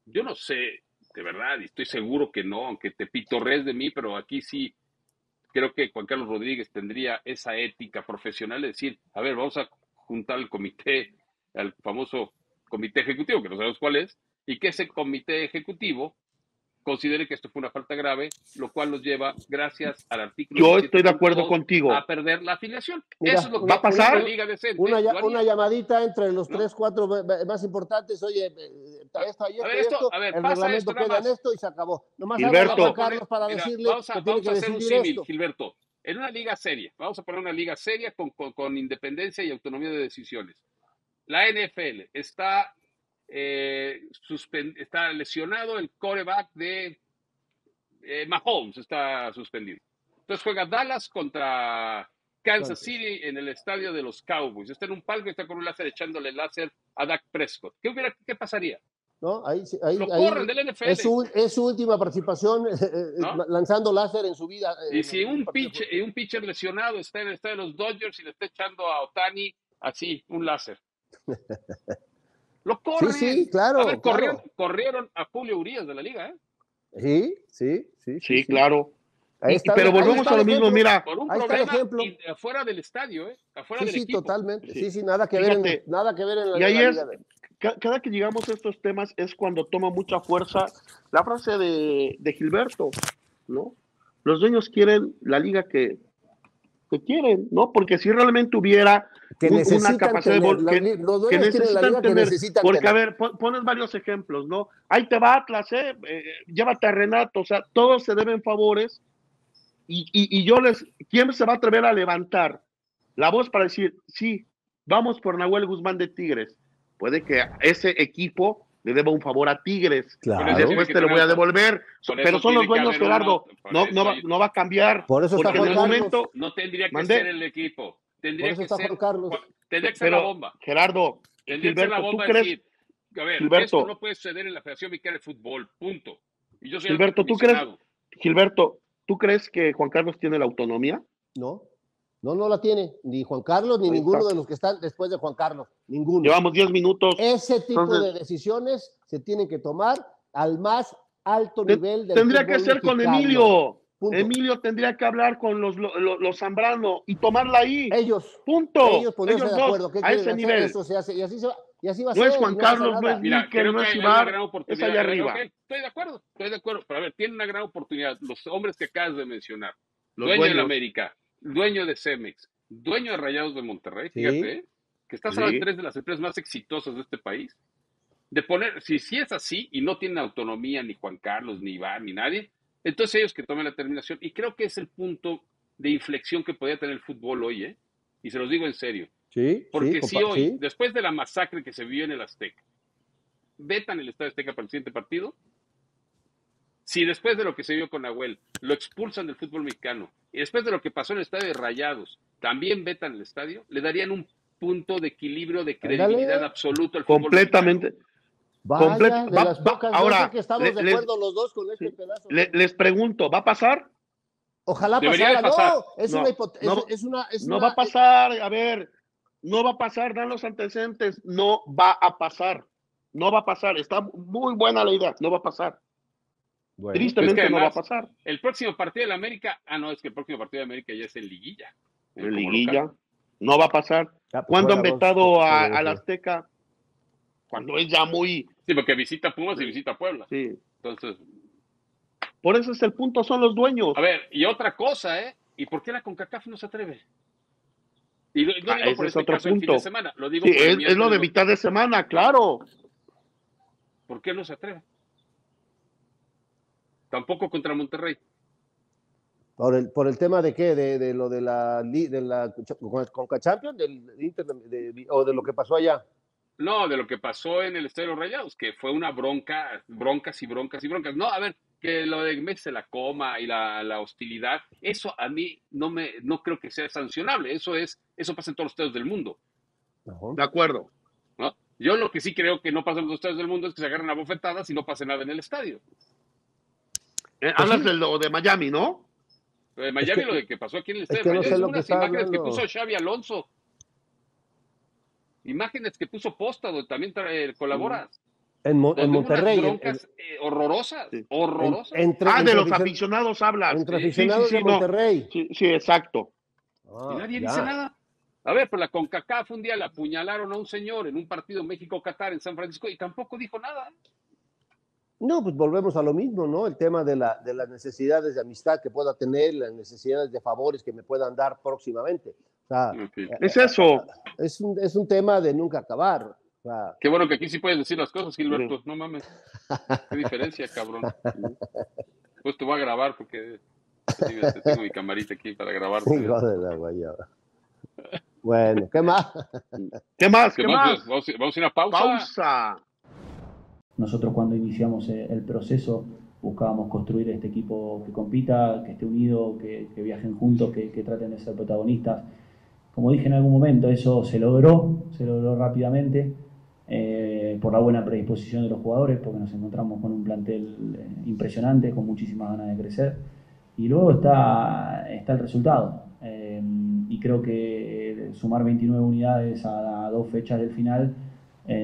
yo no sé, de verdad, y estoy seguro que no, aunque te pitorres de mí, pero aquí sí creo que Juan Carlos Rodríguez tendría esa ética profesional de decir, a ver, vamos a juntar el comité, al famoso comité ejecutivo, que no sabemos cuál es, y que ese comité ejecutivo considere que esto fue una falta grave, lo cual nos lleva, gracias al artículo. Yo estoy de acuerdo contigo. A perder la afiliación. Eso es lo que va a pasar. Una, Liga decente, una, llamadita entre los tres, cuatro más importantes. Oye, eh, esto, ayer, esto, a ver, el reglamento queda en esto y se acabó. Nomás Gilberto, Carlos para decirle vamos a, vamos a hacer un símil, Gilberto. En una liga seria, vamos a poner una liga seria con, con, con independencia y autonomía de decisiones. La NFL está eh, está lesionado el coreback de eh, Mahomes, está suspendido. Entonces juega Dallas contra Kansas City en el estadio de los Cowboys. Está en un palco y está con un láser echándole láser a Dak Prescott. ¿Qué, hubiera, qué pasaría? ¿no? Ahí, ahí, Lo corren del NFL. Es su, es su última participación (laughs) eh, lanzando láser en su vida. y si un pitcher, un pitcher lesionado está en el estadio de los Dodgers y le está echando a Otani así, un láser. (laughs) Lo corren. Sí, sí, claro, Corrieron, a Julio Urias de la liga, ¿eh? Sí, sí, sí. Sí, claro. pero volvemos a lo mismo, mira. Por un problema afuera del estadio, ¿eh? Afuera sí, del sí, totalmente. Sí, sí, nada que, ver en, nada que ver en la, y ahí es, Cada que llegamos a estos temas es cuando toma mucha fuerza la frase de, de Gilberto, ¿no? Los dueños quieren la liga que, que quieren, ¿no? Porque si realmente hubiera que una capacidad de que, que, necesitan tener, porque a ver, pones varios ejemplos, ¿no? Ahí te va Atlas, ¿eh? ¿eh? llévate a Renato, o sea, todos se deben favores y, y, y, yo les, ¿quién se va a atrever a levantar la voz para decir, sí, vamos por Nahuel Guzmán de Tigres? Puede que ese equipo le deba un favor a Tigres. Claro. Después te lo voy a devolver. Pero son los dueños, Gerardo. No, no, va, no va a cambiar. Por eso porque en el momento. No tendría que ser el equipo. Tendría que ser. Carlos. Tendría que ser la bomba. Gerardo, tendría Gilberto, que ser la bomba ¿tú crees? Decir, a ver, Gilberto, esto no puede suceder en la Federación Mexicana de Fútbol. Punto. Y yo soy Gilberto, ¿tú crees? Gilberto, ¿tú crees que Juan Carlos tiene la autonomía? No. No, no la tiene ni Juan Carlos ni ninguno de los que están después de Juan Carlos. Ninguno. Llevamos 10 minutos. Ese tipo de decisiones se tienen que tomar al más alto nivel del Tendría que ser con Emilio. Emilio tendría que hablar con los, los, Zambrano y tomarla ahí. Ellos. Punto. Ellos ponerse de acuerdo. a ese nivel. Eso se hace, y así se va. Y así va a no ser, es Juan Carlos, no es Miquel, no es Ibar, es allá arriba. estoy de acuerdo, estoy de acuerdo. Pero a ver, tienen una gran oportunidad. Los hombres que acabas de mencionar. dueño de América, dueño de Cemex, dueño de Rayados de Monterrey, fíjate, ¿eh? que estás de tres de las empresas más exitosas de este país. De poner, si, si es así y no tienen autonomía ni Juan Carlos, ni Iván, ni nadie, entonces ellos que tomen la determinación. Y creo que es el punto de inflexión que podría tener el fútbol hoy, ¿eh? Y se los digo en serio. Sí, Porque si hoy, después de la masacre que se vio en el Azteca, vetan el Estadio Azteca para el siguiente partido, si después de lo que se vio con Nahuel lo expulsan del fútbol mexicano y después de lo que pasó en el estadio de Rayados también vetan el estadio, le darían un punto de equilibrio de credibilidad absoluto al fútbol Completamente. Vaya, de las pocas ahora, que estamos de acuerdo los dos con este pedazo. les pregunto, ¿va a pasar? Ojalá pasara. No, es una es, una, no va a pasar. A ver, no va a pasar, dan los antecedentes. No va a pasar. No va a pasar. Está muy buena la idea. No va a pasar. Tristemente no va a pasar. El próximo partido de la América. Ah, no, es que el próximo partido de América ya es en Liguilla. En, Liguilla. No va a pasar. Pues ¿Cuándo han vetado a, al Azteca? Cuando es ya muy. Sí, porque visita Pumas y visita Puebla. Sí. Entonces. Por eso es el punto, son los dueños. A ver, y otra cosa, ¿eh? ¿Y por qué la CONCACAF no se atreve? Y lo, ah, digo por este caso punto. fin de semana. Lo digo sí, es, lo de mitad de semana, claro. ¿Por qué no se atreve? Tampoco contra Monterrey. ¿Por el, por el tema de qué? ¿De, de lo de la, de la Conca Champions? Del Inter, de, ¿O de lo que pasó allá? No, de lo que pasó en el Estadio Rayados, que fue una bronca, broncas y broncas y broncas. No, a ver, que lo de Messi la coma y la, la, hostilidad, eso a mí no me no creo que sea sancionable. Eso es, eso pasa en todos los estados del mundo. De acuerdo. ¿No? Yo lo que sí creo que no pasa en los estados del mundo es que se agarren a bofetadas y no pase nada en el estadio. Eh, hablas de lo de Miami, ¿no? Lo de Miami, lo de que pasó aquí en el estadio. Es que no unas imágenes que puso Xavi Alonso imágenes que puso Posta, donde también eh, colaboras. En, Monterrey. broncas eh, horrorosas, horrorosas. ah, de los aficionados hablas. Entre aficionados de Monterrey. Sí, exacto. Ah, y nadie dice nada. A ver, pues la CONCACAF un día le apuñalaron a un señor en un partido México-Qatar en San Francisco y tampoco dijo nada. No, pues volvemos a lo mismo, ¿no? El tema de, la, de las necesidades de amistad que pueda tener, las necesidades de favores que me puedan dar próximamente. Eh, es eso. Es un, es un tema de nunca acabar. Qué bueno que aquí sí puedes decir las cosas, Gilberto. No mames. (laughs) Qué diferencia, cabrón. Pues te voy a grabar porque tengo mi camarita aquí para grabar. Bueno, ¿qué más? ¿Qué más? ¿Qué, más? Vamos, a ir a una pausa. Pausa. Nosotros cuando iniciamos eh, el proceso buscábamos construir este equipo que compita, que esté unido, que, viajen juntos, que, traten de ser protagonistas. Como dije en algún momento, eso se logró, se logró rápidamente eh, por la buena predisposición de los jugadores, porque nos encontramos con un plantel eh, impresionante, con muchísimas ganas de crecer. Y luego está, está el resultado. Eh, y creo que sumar 29 unidades a, a dos fechas del final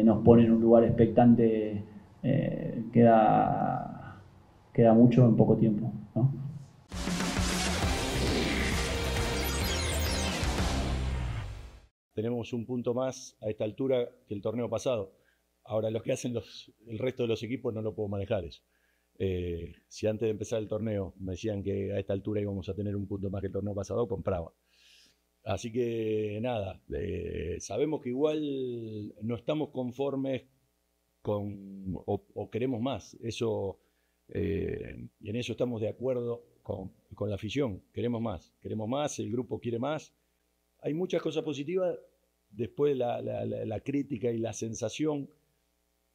nos pone en un lugar expectante. Queda queda mucho en poco tiempo. Tenemos un punto más a esta altura que el torneo pasado. Ahora, lo que hacen los, el resto de los equipos no lo puedo manejar eso. Eh, si antes de empezar el torneo me decían que a esta altura íbamos a tener un punto más que el torneo pasado, compraba. Así que nada, eh, sabemos que igual no estamos conformes o, queremos más. Eso eh, y en eso estamos de acuerdo con, con, la afición. Queremos más, queremos más, el grupo quiere más. Hay muchas cosas positivas. Después la, la, crítica y la sensación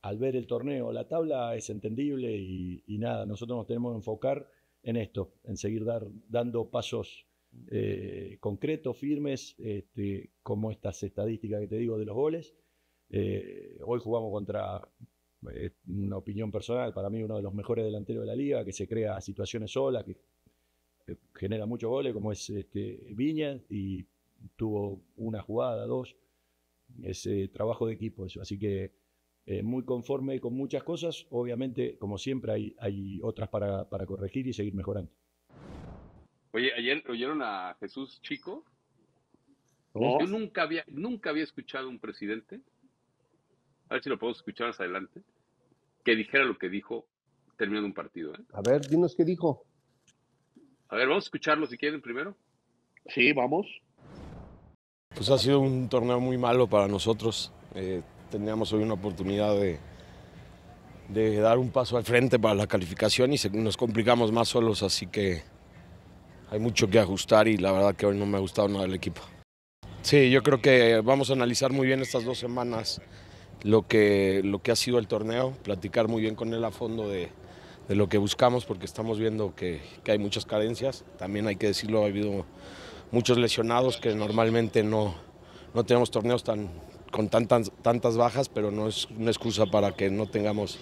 al ver el torneo, la tabla es entendible y, y, nada, nosotros nos tenemos que enfocar en esto, en seguir dar, dando pasos eh, concretos, firmes, este, como estas estadísticas que te digo de los goles. Eh, hoy jugamos contra es una opinión personal, para mí uno de los mejores delanteros de la liga, que se crea situaciones sola, que, genera muchos goles, como es este, Viña, y tuvo una jugada, dos, ese trabajo de equipo, eso. Así que eh, muy conforme con muchas cosas, obviamente, como siempre, hay, hay otras para, para corregir y seguir mejorando. Oye, ayer oyeron a Jesús Chico. Yo nunca había, nunca había escuchado a un presidente, a ver si lo podemos escuchar más adelante, que dijera lo que dijo terminando un partido. ¿eh? A ver, dinos qué dijo. A ver, vamos a escucharlo si quieren primero. Sí, vamos. Pues ha sido un torneo muy malo para nosotros. Eh, teníamos hoy una oportunidad de, de dar un paso al frente para la calificación y nos complicamos más solos, así que hay mucho que ajustar y la verdad que hoy no me ha gustado nada el equipo. Sí, yo creo que vamos a analizar muy bien estas dos semanas lo que, lo que ha sido el torneo, platicar muy bien con él a fondo de, de lo que buscamos porque estamos viendo que, que, hay muchas carencias. También hay que decirlo, ha habido muchos lesionados que normalmente no, no tenemos torneos tan, con tantas, tantas bajas, pero no es una excusa para que no tengamos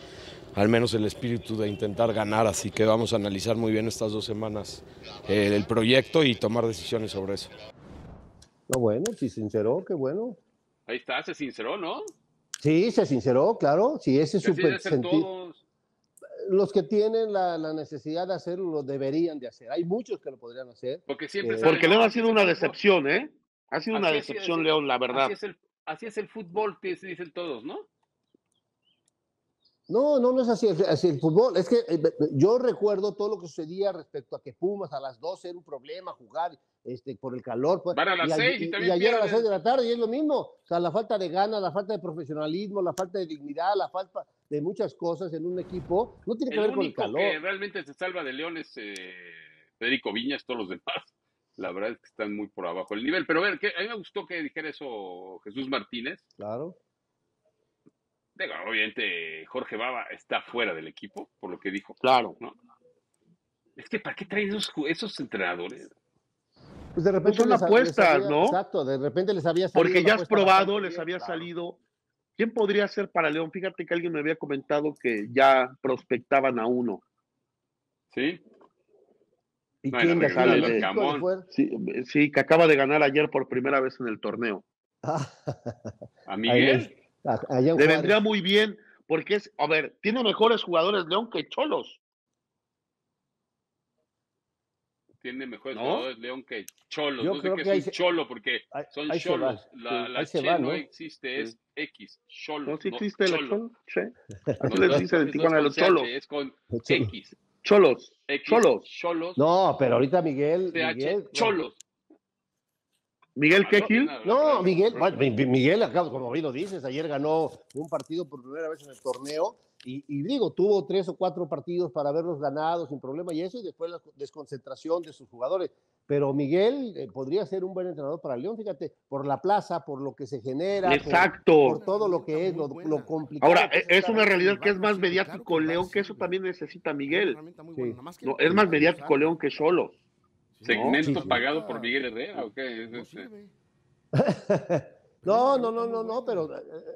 al menos el espíritu de intentar ganar, así que vamos a analizar muy bien estas dos semanas eh, el proyecto y tomar decisiones sobre eso. No, bueno, sí, sinceró, qué bueno. Ahí está, se sinceró, ¿no? Sí, se sinceró, claro, sí, ese es su sentido. Los que tienen la, necesidad de hacerlo lo deberían de hacer. Hay muchos que lo podrían hacer. Porque siempre eh, Porque León ha sido una decepción, ¿eh? Ha sido una decepción, León, la verdad. Así es el, así es el fútbol, dicen todos, ¿no? No, no, no es así, así el fútbol. Es que eh, yo recuerdo todo lo que sucedía respecto a que Pumas a las 12 era un problema jugar este, por el calor. Pues, Van a las y, 6 y, y, ayer a las 6 de la tarde y es lo mismo. O sea, la falta de ganas, la falta de profesionalismo, la falta de dignidad, la falta de muchas cosas en un equipo, no tiene que ver con el calor. que realmente se salva de León es eh, Federico Viñas, todos los demás. (laughs) La verdad es que están muy por abajo del nivel. Pero a ver, a mí me gustó que dijera eso Jesús Martínez. Claro obviamente Jorge Baba está fuera del equipo, por lo que dijo. Claro. ¿no? Es que ¿para qué traen esos, entrenadores? Pues de repente pues son apuestas, ¿no? Exacto, de repente les había salido. Porque ya has probado, les había salido. ¿Quién podría ser para León? Fíjate que alguien me había comentado que ya prospectaban a uno. ¿Sí? ¿Y quién de sí, sí, que acaba de ganar ayer por primera vez en el torneo. (laughs) ¿A Miguel? Le vendría muy bien, porque es, a ver, tiene mejores jugadores León que Cholos. Tiene mejores jugadores León que Cholos. no sé qué es un cholo, porque son Cholos. La, la no, existe, es X. Cholos. No, sí existe el Cholo. Así les dicen en Tijuana los Cholos. Es con X. Cholos. Cholos. Cholos. No, pero ahorita Miguel. Miguel Cholos. ¿Miguel qué, No, Miguel, Miguel, como bien lo dices, ayer ganó un partido por primera vez en el torneo y, digo, tuvo tres o cuatro partidos para haberlos ganado sin problema y eso, y después la desconcentración de sus jugadores. Pero Miguel eh, podría ser un buen entrenador para León, fíjate, por la plaza, por lo que se genera, Exacto. Por, todo lo que es, lo, complicado. Ahora, es una realidad que es más mediático León, que eso también necesita Miguel. No, es más mediático León que solo. ¿Segmento pagado por Miguel Herrera o qué? (laughs) no, no, no, no, no, pero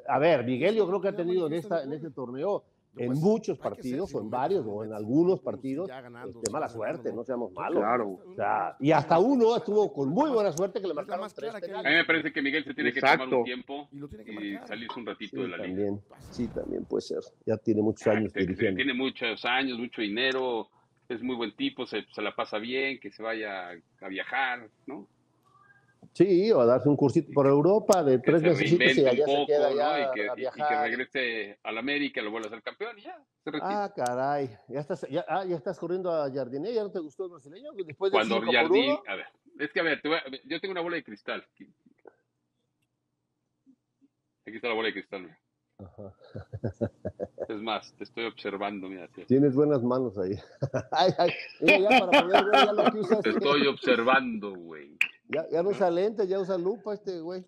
a ver, Miguel yo creo que ha tenido en, esta, en este torneo en muchos partidos, o en varios, o en algunos partidos, este, mala suerte, no seamos malos. Claro. O sea, y hasta uno estuvo con muy buena suerte que le marcaron tres A mí me parece que Miguel se tiene que tomar un tiempo y, salirse un ratito de la también, Sí, también puede ser. Ya tiene muchos años dirigiendo. Tiene muchos años, mucho dinero, es muy buen tipo, se, la pasa bien, que se vaya a viajar, ¿no? Sí, o a darse un cursito por Europa de tres meses y allá se queda ya y, que, a viajar. y que regrese al América, lo vuelva a ser campeón y ya. Se ah, caray. Ya estás, ya, ah, ya estás corriendo a Jardiné, ¿ya no te gustó el brasileño? Después de Cuando Jardín, a ver, es que a ver, yo tengo una bola de cristal. Aquí está la bola de cristal. Es más, te estoy observando, mira. Tienes buenas manos ahí. (laughs) ya para poder ver ya lo que usas. Te estoy observando, güey. Ya, ya no usa lentes, ya usa lupa este güey.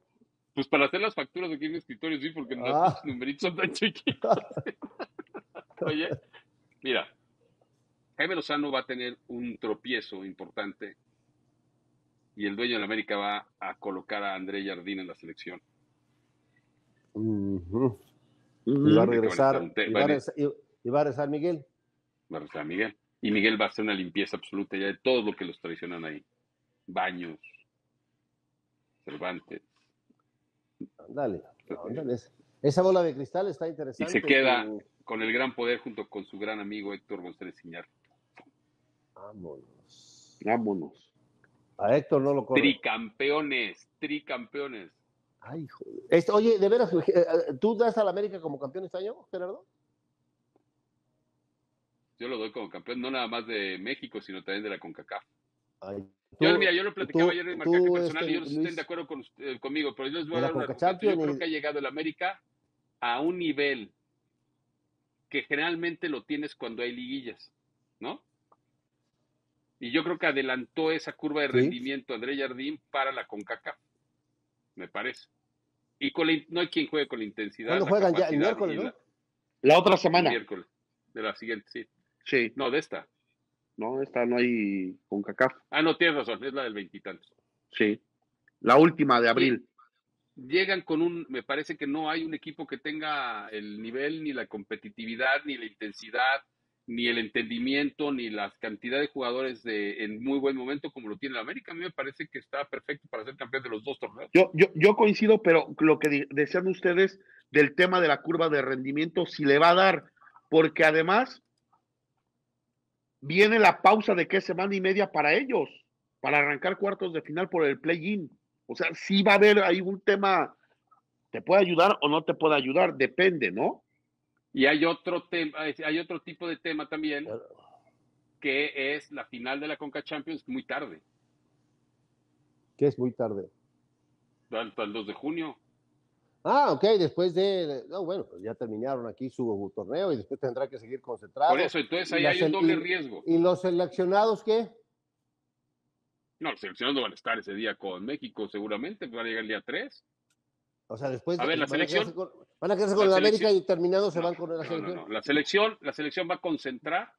Pues para hacer las facturas aquí en el escritorio, sí, porque ah. los (laughs) numeritos son tan chiquitos. (laughs) Oye, mira, Jaime Lozano va a tener un tropiezo importante y el dueño de la América va a colocar a André Jardín en la selección. Y va a regresar, y va a regresar, Miguel. Va a regresar Miguel. Y Miguel va a hacer una limpieza absoluta ya de todo lo que los traicionan ahí. Baños, Cervantes. Ándale, Esa bola de cristal está interesante. Y se queda con el gran poder junto con su gran amigo Héctor González Iñar. Vámonos. Vámonos. A Héctor no lo corre. Tricampeones, tricampeones. Ay, joder. oye, de veras, eh, eh, ¿tú das a la América como campeón este año, Gerardo? Yo lo doy como campeón, no nada más de México, sino también de la CONCACAF. yo, mira, yo lo platicaba ayer en marcaje personal y ellos no estén de acuerdo con, eh, conmigo, pero yo les voy a dar una Yo creo que ha llegado el América a un nivel que generalmente lo tienes cuando hay liguillas, ¿no? Y yo creo que adelantó esa curva de rendimiento André Jardín para la CONCACAF, me parece. Y con no hay quien juegue con la intensidad. ¿Cuándo juegan ya? El miércoles, ¿no? La, otra semana. El miércoles, de la siguiente, sí. Sí. No, de esta. No, esta no hay CONCACAF. Ah, no, tienes razón, es la del veintitantos. Sí. La última de abril. llegan con un, me parece que no hay un equipo que tenga el nivel, ni la competitividad, ni la intensidad, ni el entendimiento, ni la cantidad de jugadores de, en muy buen momento como lo tiene el América. A mí me parece que está perfecto para ser campeón de los dos torneos. Yo, yo, yo coincido, pero lo que decían ustedes del tema de la curva de rendimiento, si le va a dar, porque además viene la pausa de qué semana y media para ellos, para arrancar cuartos de final por el play-in. O sea, si va a haber ahí un tema, te puede ayudar o no te puede ayudar, depende, ¿no? Y hay otro tema, hay otro tipo de tema también, que es la final de la Conca Champions muy tarde. ¿Qué es muy tarde? Hasta el 2 de junio. Ah, ok, después de. No, bueno, pues ya terminaron aquí su torneo y después tendrá que seguir concentrado. Por eso, entonces ahí hay un doble riesgo. ¿Y los seleccionados qué? No, los seleccionados van a estar ese día con México, seguramente, van a llegar el día 3. O sea, después. A ver, la selección. van a quedarse con la América y terminados se van con la selección. No, la selección. La selección va a concentrar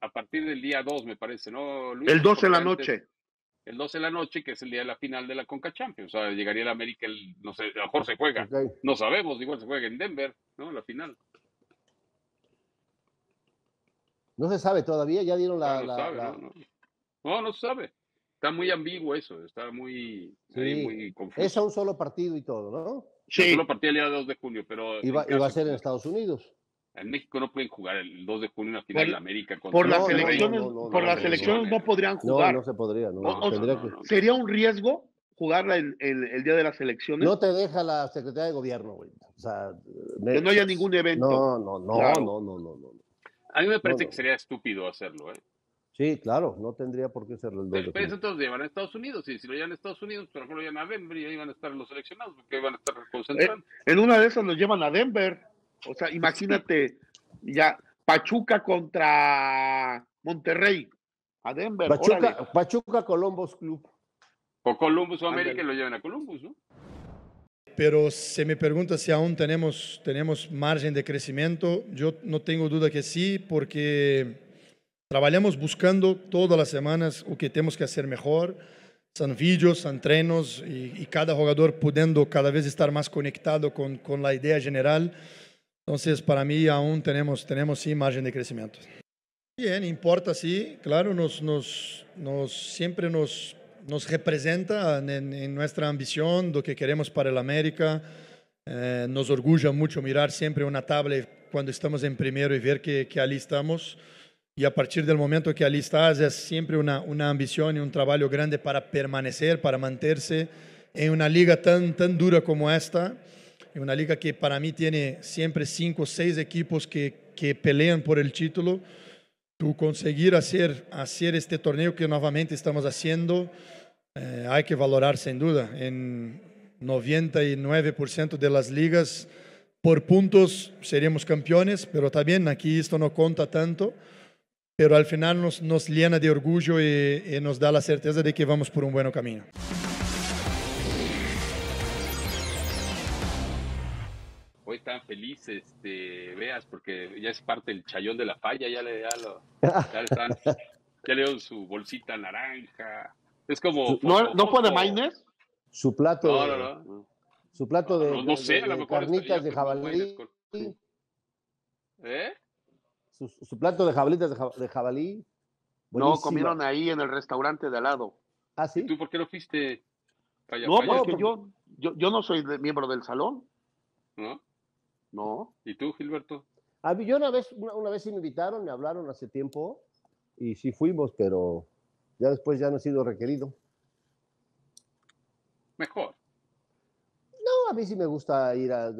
a partir del día 2, me parece, ¿no? Luis? El 2 en la noche. El 2 de la noche, que es el día de la final de la Conca Champions. O sea, llegaría la América, el, no sé, a lo mejor se juega. No sabemos, igual se juega en Denver, ¿no? La final. No se sabe todavía, ya dieron la. No, sabe, No, no. no, se sabe. Está muy ambiguo eso, está muy, muy confuso. Es a un solo partido y todo, ¿no? Sí. Un solo partido el día 2 de junio, pero. Y va, a ser en Estados Unidos. En México no pueden jugar el 2 de junio una final de América. por las elecciones, por las elecciones no podrían jugar. No, no se podría. Sería un riesgo jugarla el, el, día de las elecciones. No te deja la Secretaría de Gobierno, güey. O sea, que no haya ningún evento. No, no, no, no, no, no, no. A mí me parece que sería estúpido hacerlo, ¿eh? Sí, claro, no tendría por qué serlo el 2 de Pero entonces llevan a Estados Unidos, y si lo llevan a Estados Unidos, pero pues, lo llevan a Denver y ahí van a estar los seleccionados, porque van a estar concentrando. Eh, en una de esas los llevan a Denver. O sea, imagínate, (laughs) ya Pachuca contra Monterrey, a Denver. Pachuca, Pachuca Columbus Club. O Columbus o América lo llevan a Columbus, ¿no? Pero se me pregunta si aún tenemos, tenemos margen de crecimiento, yo no tengo duda que sí, porque Trabalhamos buscando todas as semanas o que temos que fazer melhor. São vídeos, são treinos e, e, cada jogador podendo cada vez estar mais conectado com, com a ideia geral. Então, para mim, aún temos, temos sim margem de crescimento. Bien, importa sim, claro, nos, nos, nos, sempre nos, nos representa em nossa ambição do que queremos para a América. Eh, nos orgulha muito mirar sempre uma tabla quando estamos em primeiro e ver que, que ali estamos. Y a partir del momento que allí estás es siempre una, una ambición y un trabajo grande para permanecer, para mantenerse en una liga tan, tan dura como esta, en una liga que para mí tiene siempre cinco o seis equipos que, que pelean por el título. Tú conseguir hacer, hacer este torneo que nuevamente estamos haciendo, eh, hay que valorar sin duda. En 99% de las ligas, por puntos seríamos campeones, pero también aquí esto no conta tanto pero al final nos, nos llena de orgullo y, y, nos da la certeza de que vamos por un buen camino. Hoy están felices, este, veas, porque ya es parte del chayón de la falla, ya le, ya lo, ya le, están, (laughs) ya le dieron su bolsita naranja. Es como. ¿No, ¿no fue de Maines? Su plato. No, no, no. Su plato de, no, sé, de, carnitas de jabalí. ¿Eh? Su, plato de jabalitas de, jabalí. No, comieron ahí en el restaurante de al lado. ¿Ah, sí? ¿Y tú por qué no fuiste? no, porque yo, yo, yo no soy miembro del salón. ¿No? No. ¿Y tú, Gilberto? A mí, yo una vez, una, vez sí me invitaron, me hablaron hace tiempo y sí fuimos, pero Ya después ya no ha sido requerido. Mejor. No, a mí sí me gusta ir a...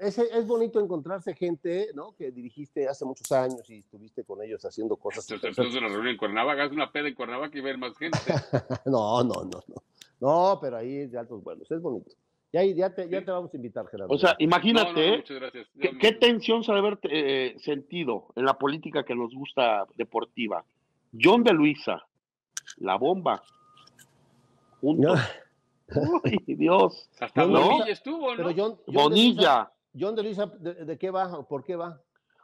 Es, es bonito encontrarse gente, ¿no? Que dirigiste hace muchos años y estuviste con ellos haciendo cosas. Entonces, entonces una reunión en Cuernavaca, haz una peda en Cuernavaca y ver más gente. (laughs) no, no, no, no. No, pero ahí es de altos vuelos, es bonito. Ya, ya, te, ya te vamos a invitar, Gerardo. O sea, imagínate ¿qué, tensión se debe haber eh, sentido en la política que nos gusta deportiva. John de Luisa, la bomba, juntos. (laughs) Uy, Dios. Hasta Bonilla estuvo, ¿no? John, Bonilla. John de Luisa, ¿de, qué va? ¿Por qué va?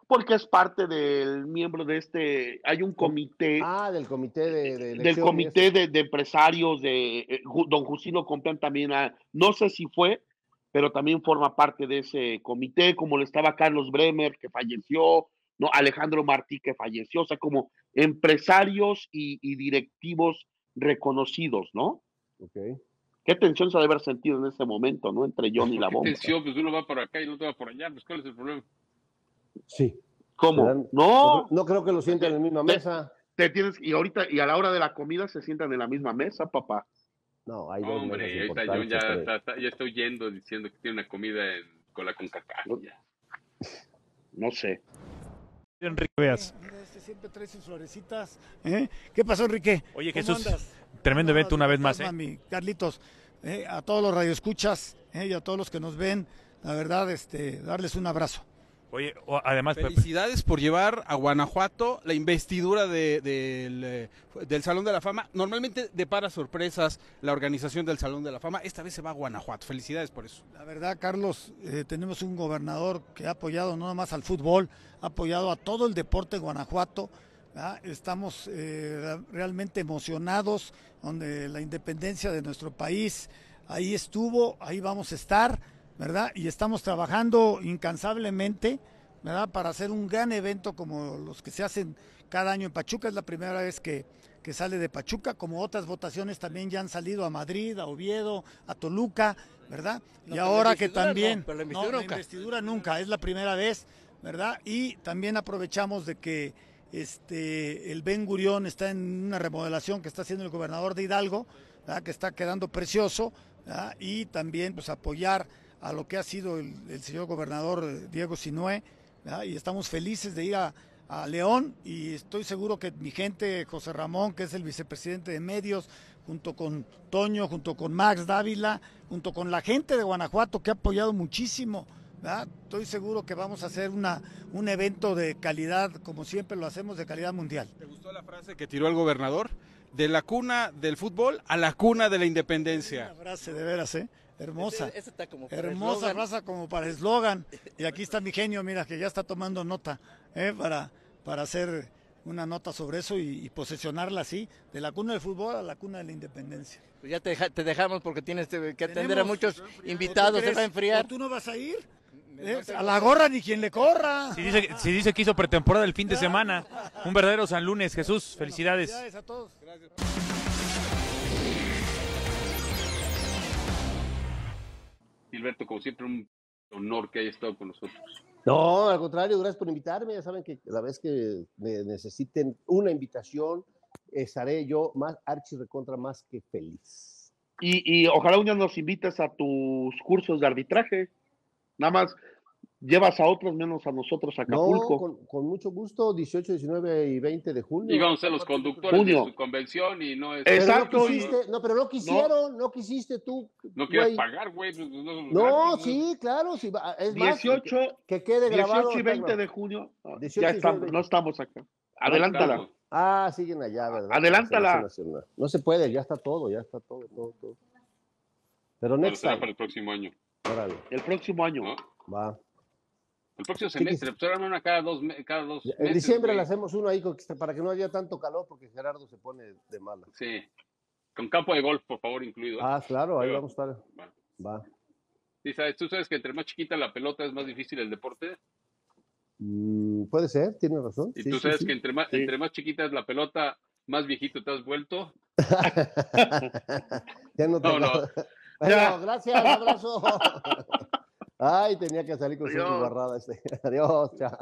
Porque es parte del miembro de este, hay un comité. Ah, del comité de, Del comité de, empresarios de eh, don Justino Compeán también, no sé si fue, pero también forma parte de ese comité, como le estaba Carlos Bremer, que falleció, ¿no? Alejandro Martí, que falleció, o sea, como empresarios y, y directivos reconocidos, ¿no? Ok. ¿Qué tensión se debe haber sentido en ese momento, no? Entre John y la bomba. ¿Qué tensión? Pues uno va por acá y el otro va por allá. Pues ¿cuál es el problema? Sí. ¿Cómo? No. No creo que lo sientan en la misma mesa. Te tienes, y ahorita, y a la hora de la comida se sientan en la misma mesa, papá. No, hay dos Hombre, ahorita John ya, está, ya está huyendo diciendo que tiene una comida con la CONCACAF. No, no sé. Enrique Veas. Este siempre trae sus florecitas. ¿eh? ¿Qué pasó, Enrique? Oye, Jesús, tremendo evento una vez más. ¿eh? Carlitos, ¿eh? a todos los radioescuchas ¿eh? y a todos los que nos ven, la verdad, este, darles un abrazo. Oye, además... Felicidades por llevar a Guanajuato la investidura de, del, Salón de la Fama. Normalmente depara sorpresas la organización del Salón de la Fama. Esta vez se va a Guanajuato. Felicidades por eso. La verdad, Carlos, tenemos un gobernador que ha apoyado no más al fútbol, ha apoyado a todo el deporte de Guanajuato. Estamos eh, realmente emocionados donde la independencia de nuestro país ahí estuvo, ahí vamos a estar, ¿verdad? Y estamos trabajando incansablemente, ¿verdad? Para hacer un gran evento como los que se hacen cada año en Pachuca. Es la primera vez que, que sale de Pachuca, como otras votaciones también ya han salido a Madrid, a Oviedo, a Toluca, ¿verdad? y ahora que también... la investidura, la investidura nunca, es la primera vez, ¿verdad? Y también aprovechamos de que este, el Ben Gurión está en una remodelación que está haciendo el gobernador de Hidalgo, que está quedando precioso, y también pues, apoyar a lo que ha sido el, señor gobernador eh, Diego Sinue, y estamos felices de ir a, León y estoy seguro que mi gente, José Ramón, que es el vicepresidente de medios, junto con Toño, junto con Max Dávila, junto con la gente de Guanajuato que ha apoyado muchísimo Estoy seguro que vamos a hacer una, un evento de calidad, como siempre lo hacemos, de calidad mundial. ¿Te gustó la frase que tiró el gobernador? De la cuna del fútbol a la cuna de la independencia. Una frase de veras, ¿eh? Hermosa. Hermosa raza como para eslogan. Y aquí está mi genio, mira, que ya está tomando nota, ¿eh? Para, para hacer una nota sobre eso y, posesionarla así, de la cuna del fútbol a la cuna de la independencia. Pues ya te, dejamos porque tienes que atender a muchos invitados, se va a enfriar. ¿Tú no vas a ir? Eh, a la gorra ni quien le corra. Si dice, si dice que hizo pretemporada el fin de semana, un verdadero San Lunes, Jesús, felicidades. Felicidades a todos. Gracias. Gilberto, como siempre, un honor que haya estado con nosotros. No, al contrario, gracias por invitarme. Ya saben que la vez que me necesiten una invitación, estaré yo más archi recontra más que feliz. Y, y ojalá un día nos invites a tus cursos de arbitraje. Nada más llevas a otros menos a nosotros a Acapulco. No, con, mucho gusto, 18, 19 y 20 de junio. Y vamos a ser los conductores de su convención y no es... Exacto. no, pero no quisieron, no, quisiste tú. No quieres pagar, güey. Pues, no, sí, claro, sí, es 18, que, quede grabado. 18 y 20 de junio, ya estamos, no estamos acá. Adelántala. Ah, siguen allá, ¿verdad? Adelántala. No se puede, ya está todo, ya está todo, todo, todo. Pero next será para el próximo año. El próximo año. Va. El próximo semestre, pues una cada dos, cada dos En diciembre le hacemos uno ahí para que no haya tanto calor porque Gerardo se pone de mala. Sí. Con campo de golf, por favor, incluido. ¿eh? Ah, claro, ahí vamos a estar. Va. Sí, ¿sabes? ¿Tú sabes que entre más chiquita la pelota es más difícil el deporte? Mm, puede ser, tiene razón. ¿Y tú sabes que entre más, entre más chiquita es la pelota, más viejito te has vuelto? (laughs) ya (laughs) no, tengo... no, no. Bueno, gracias, un abrazo. (laughs) Ay, tenía que salir con su barrada este. Adiós, chao.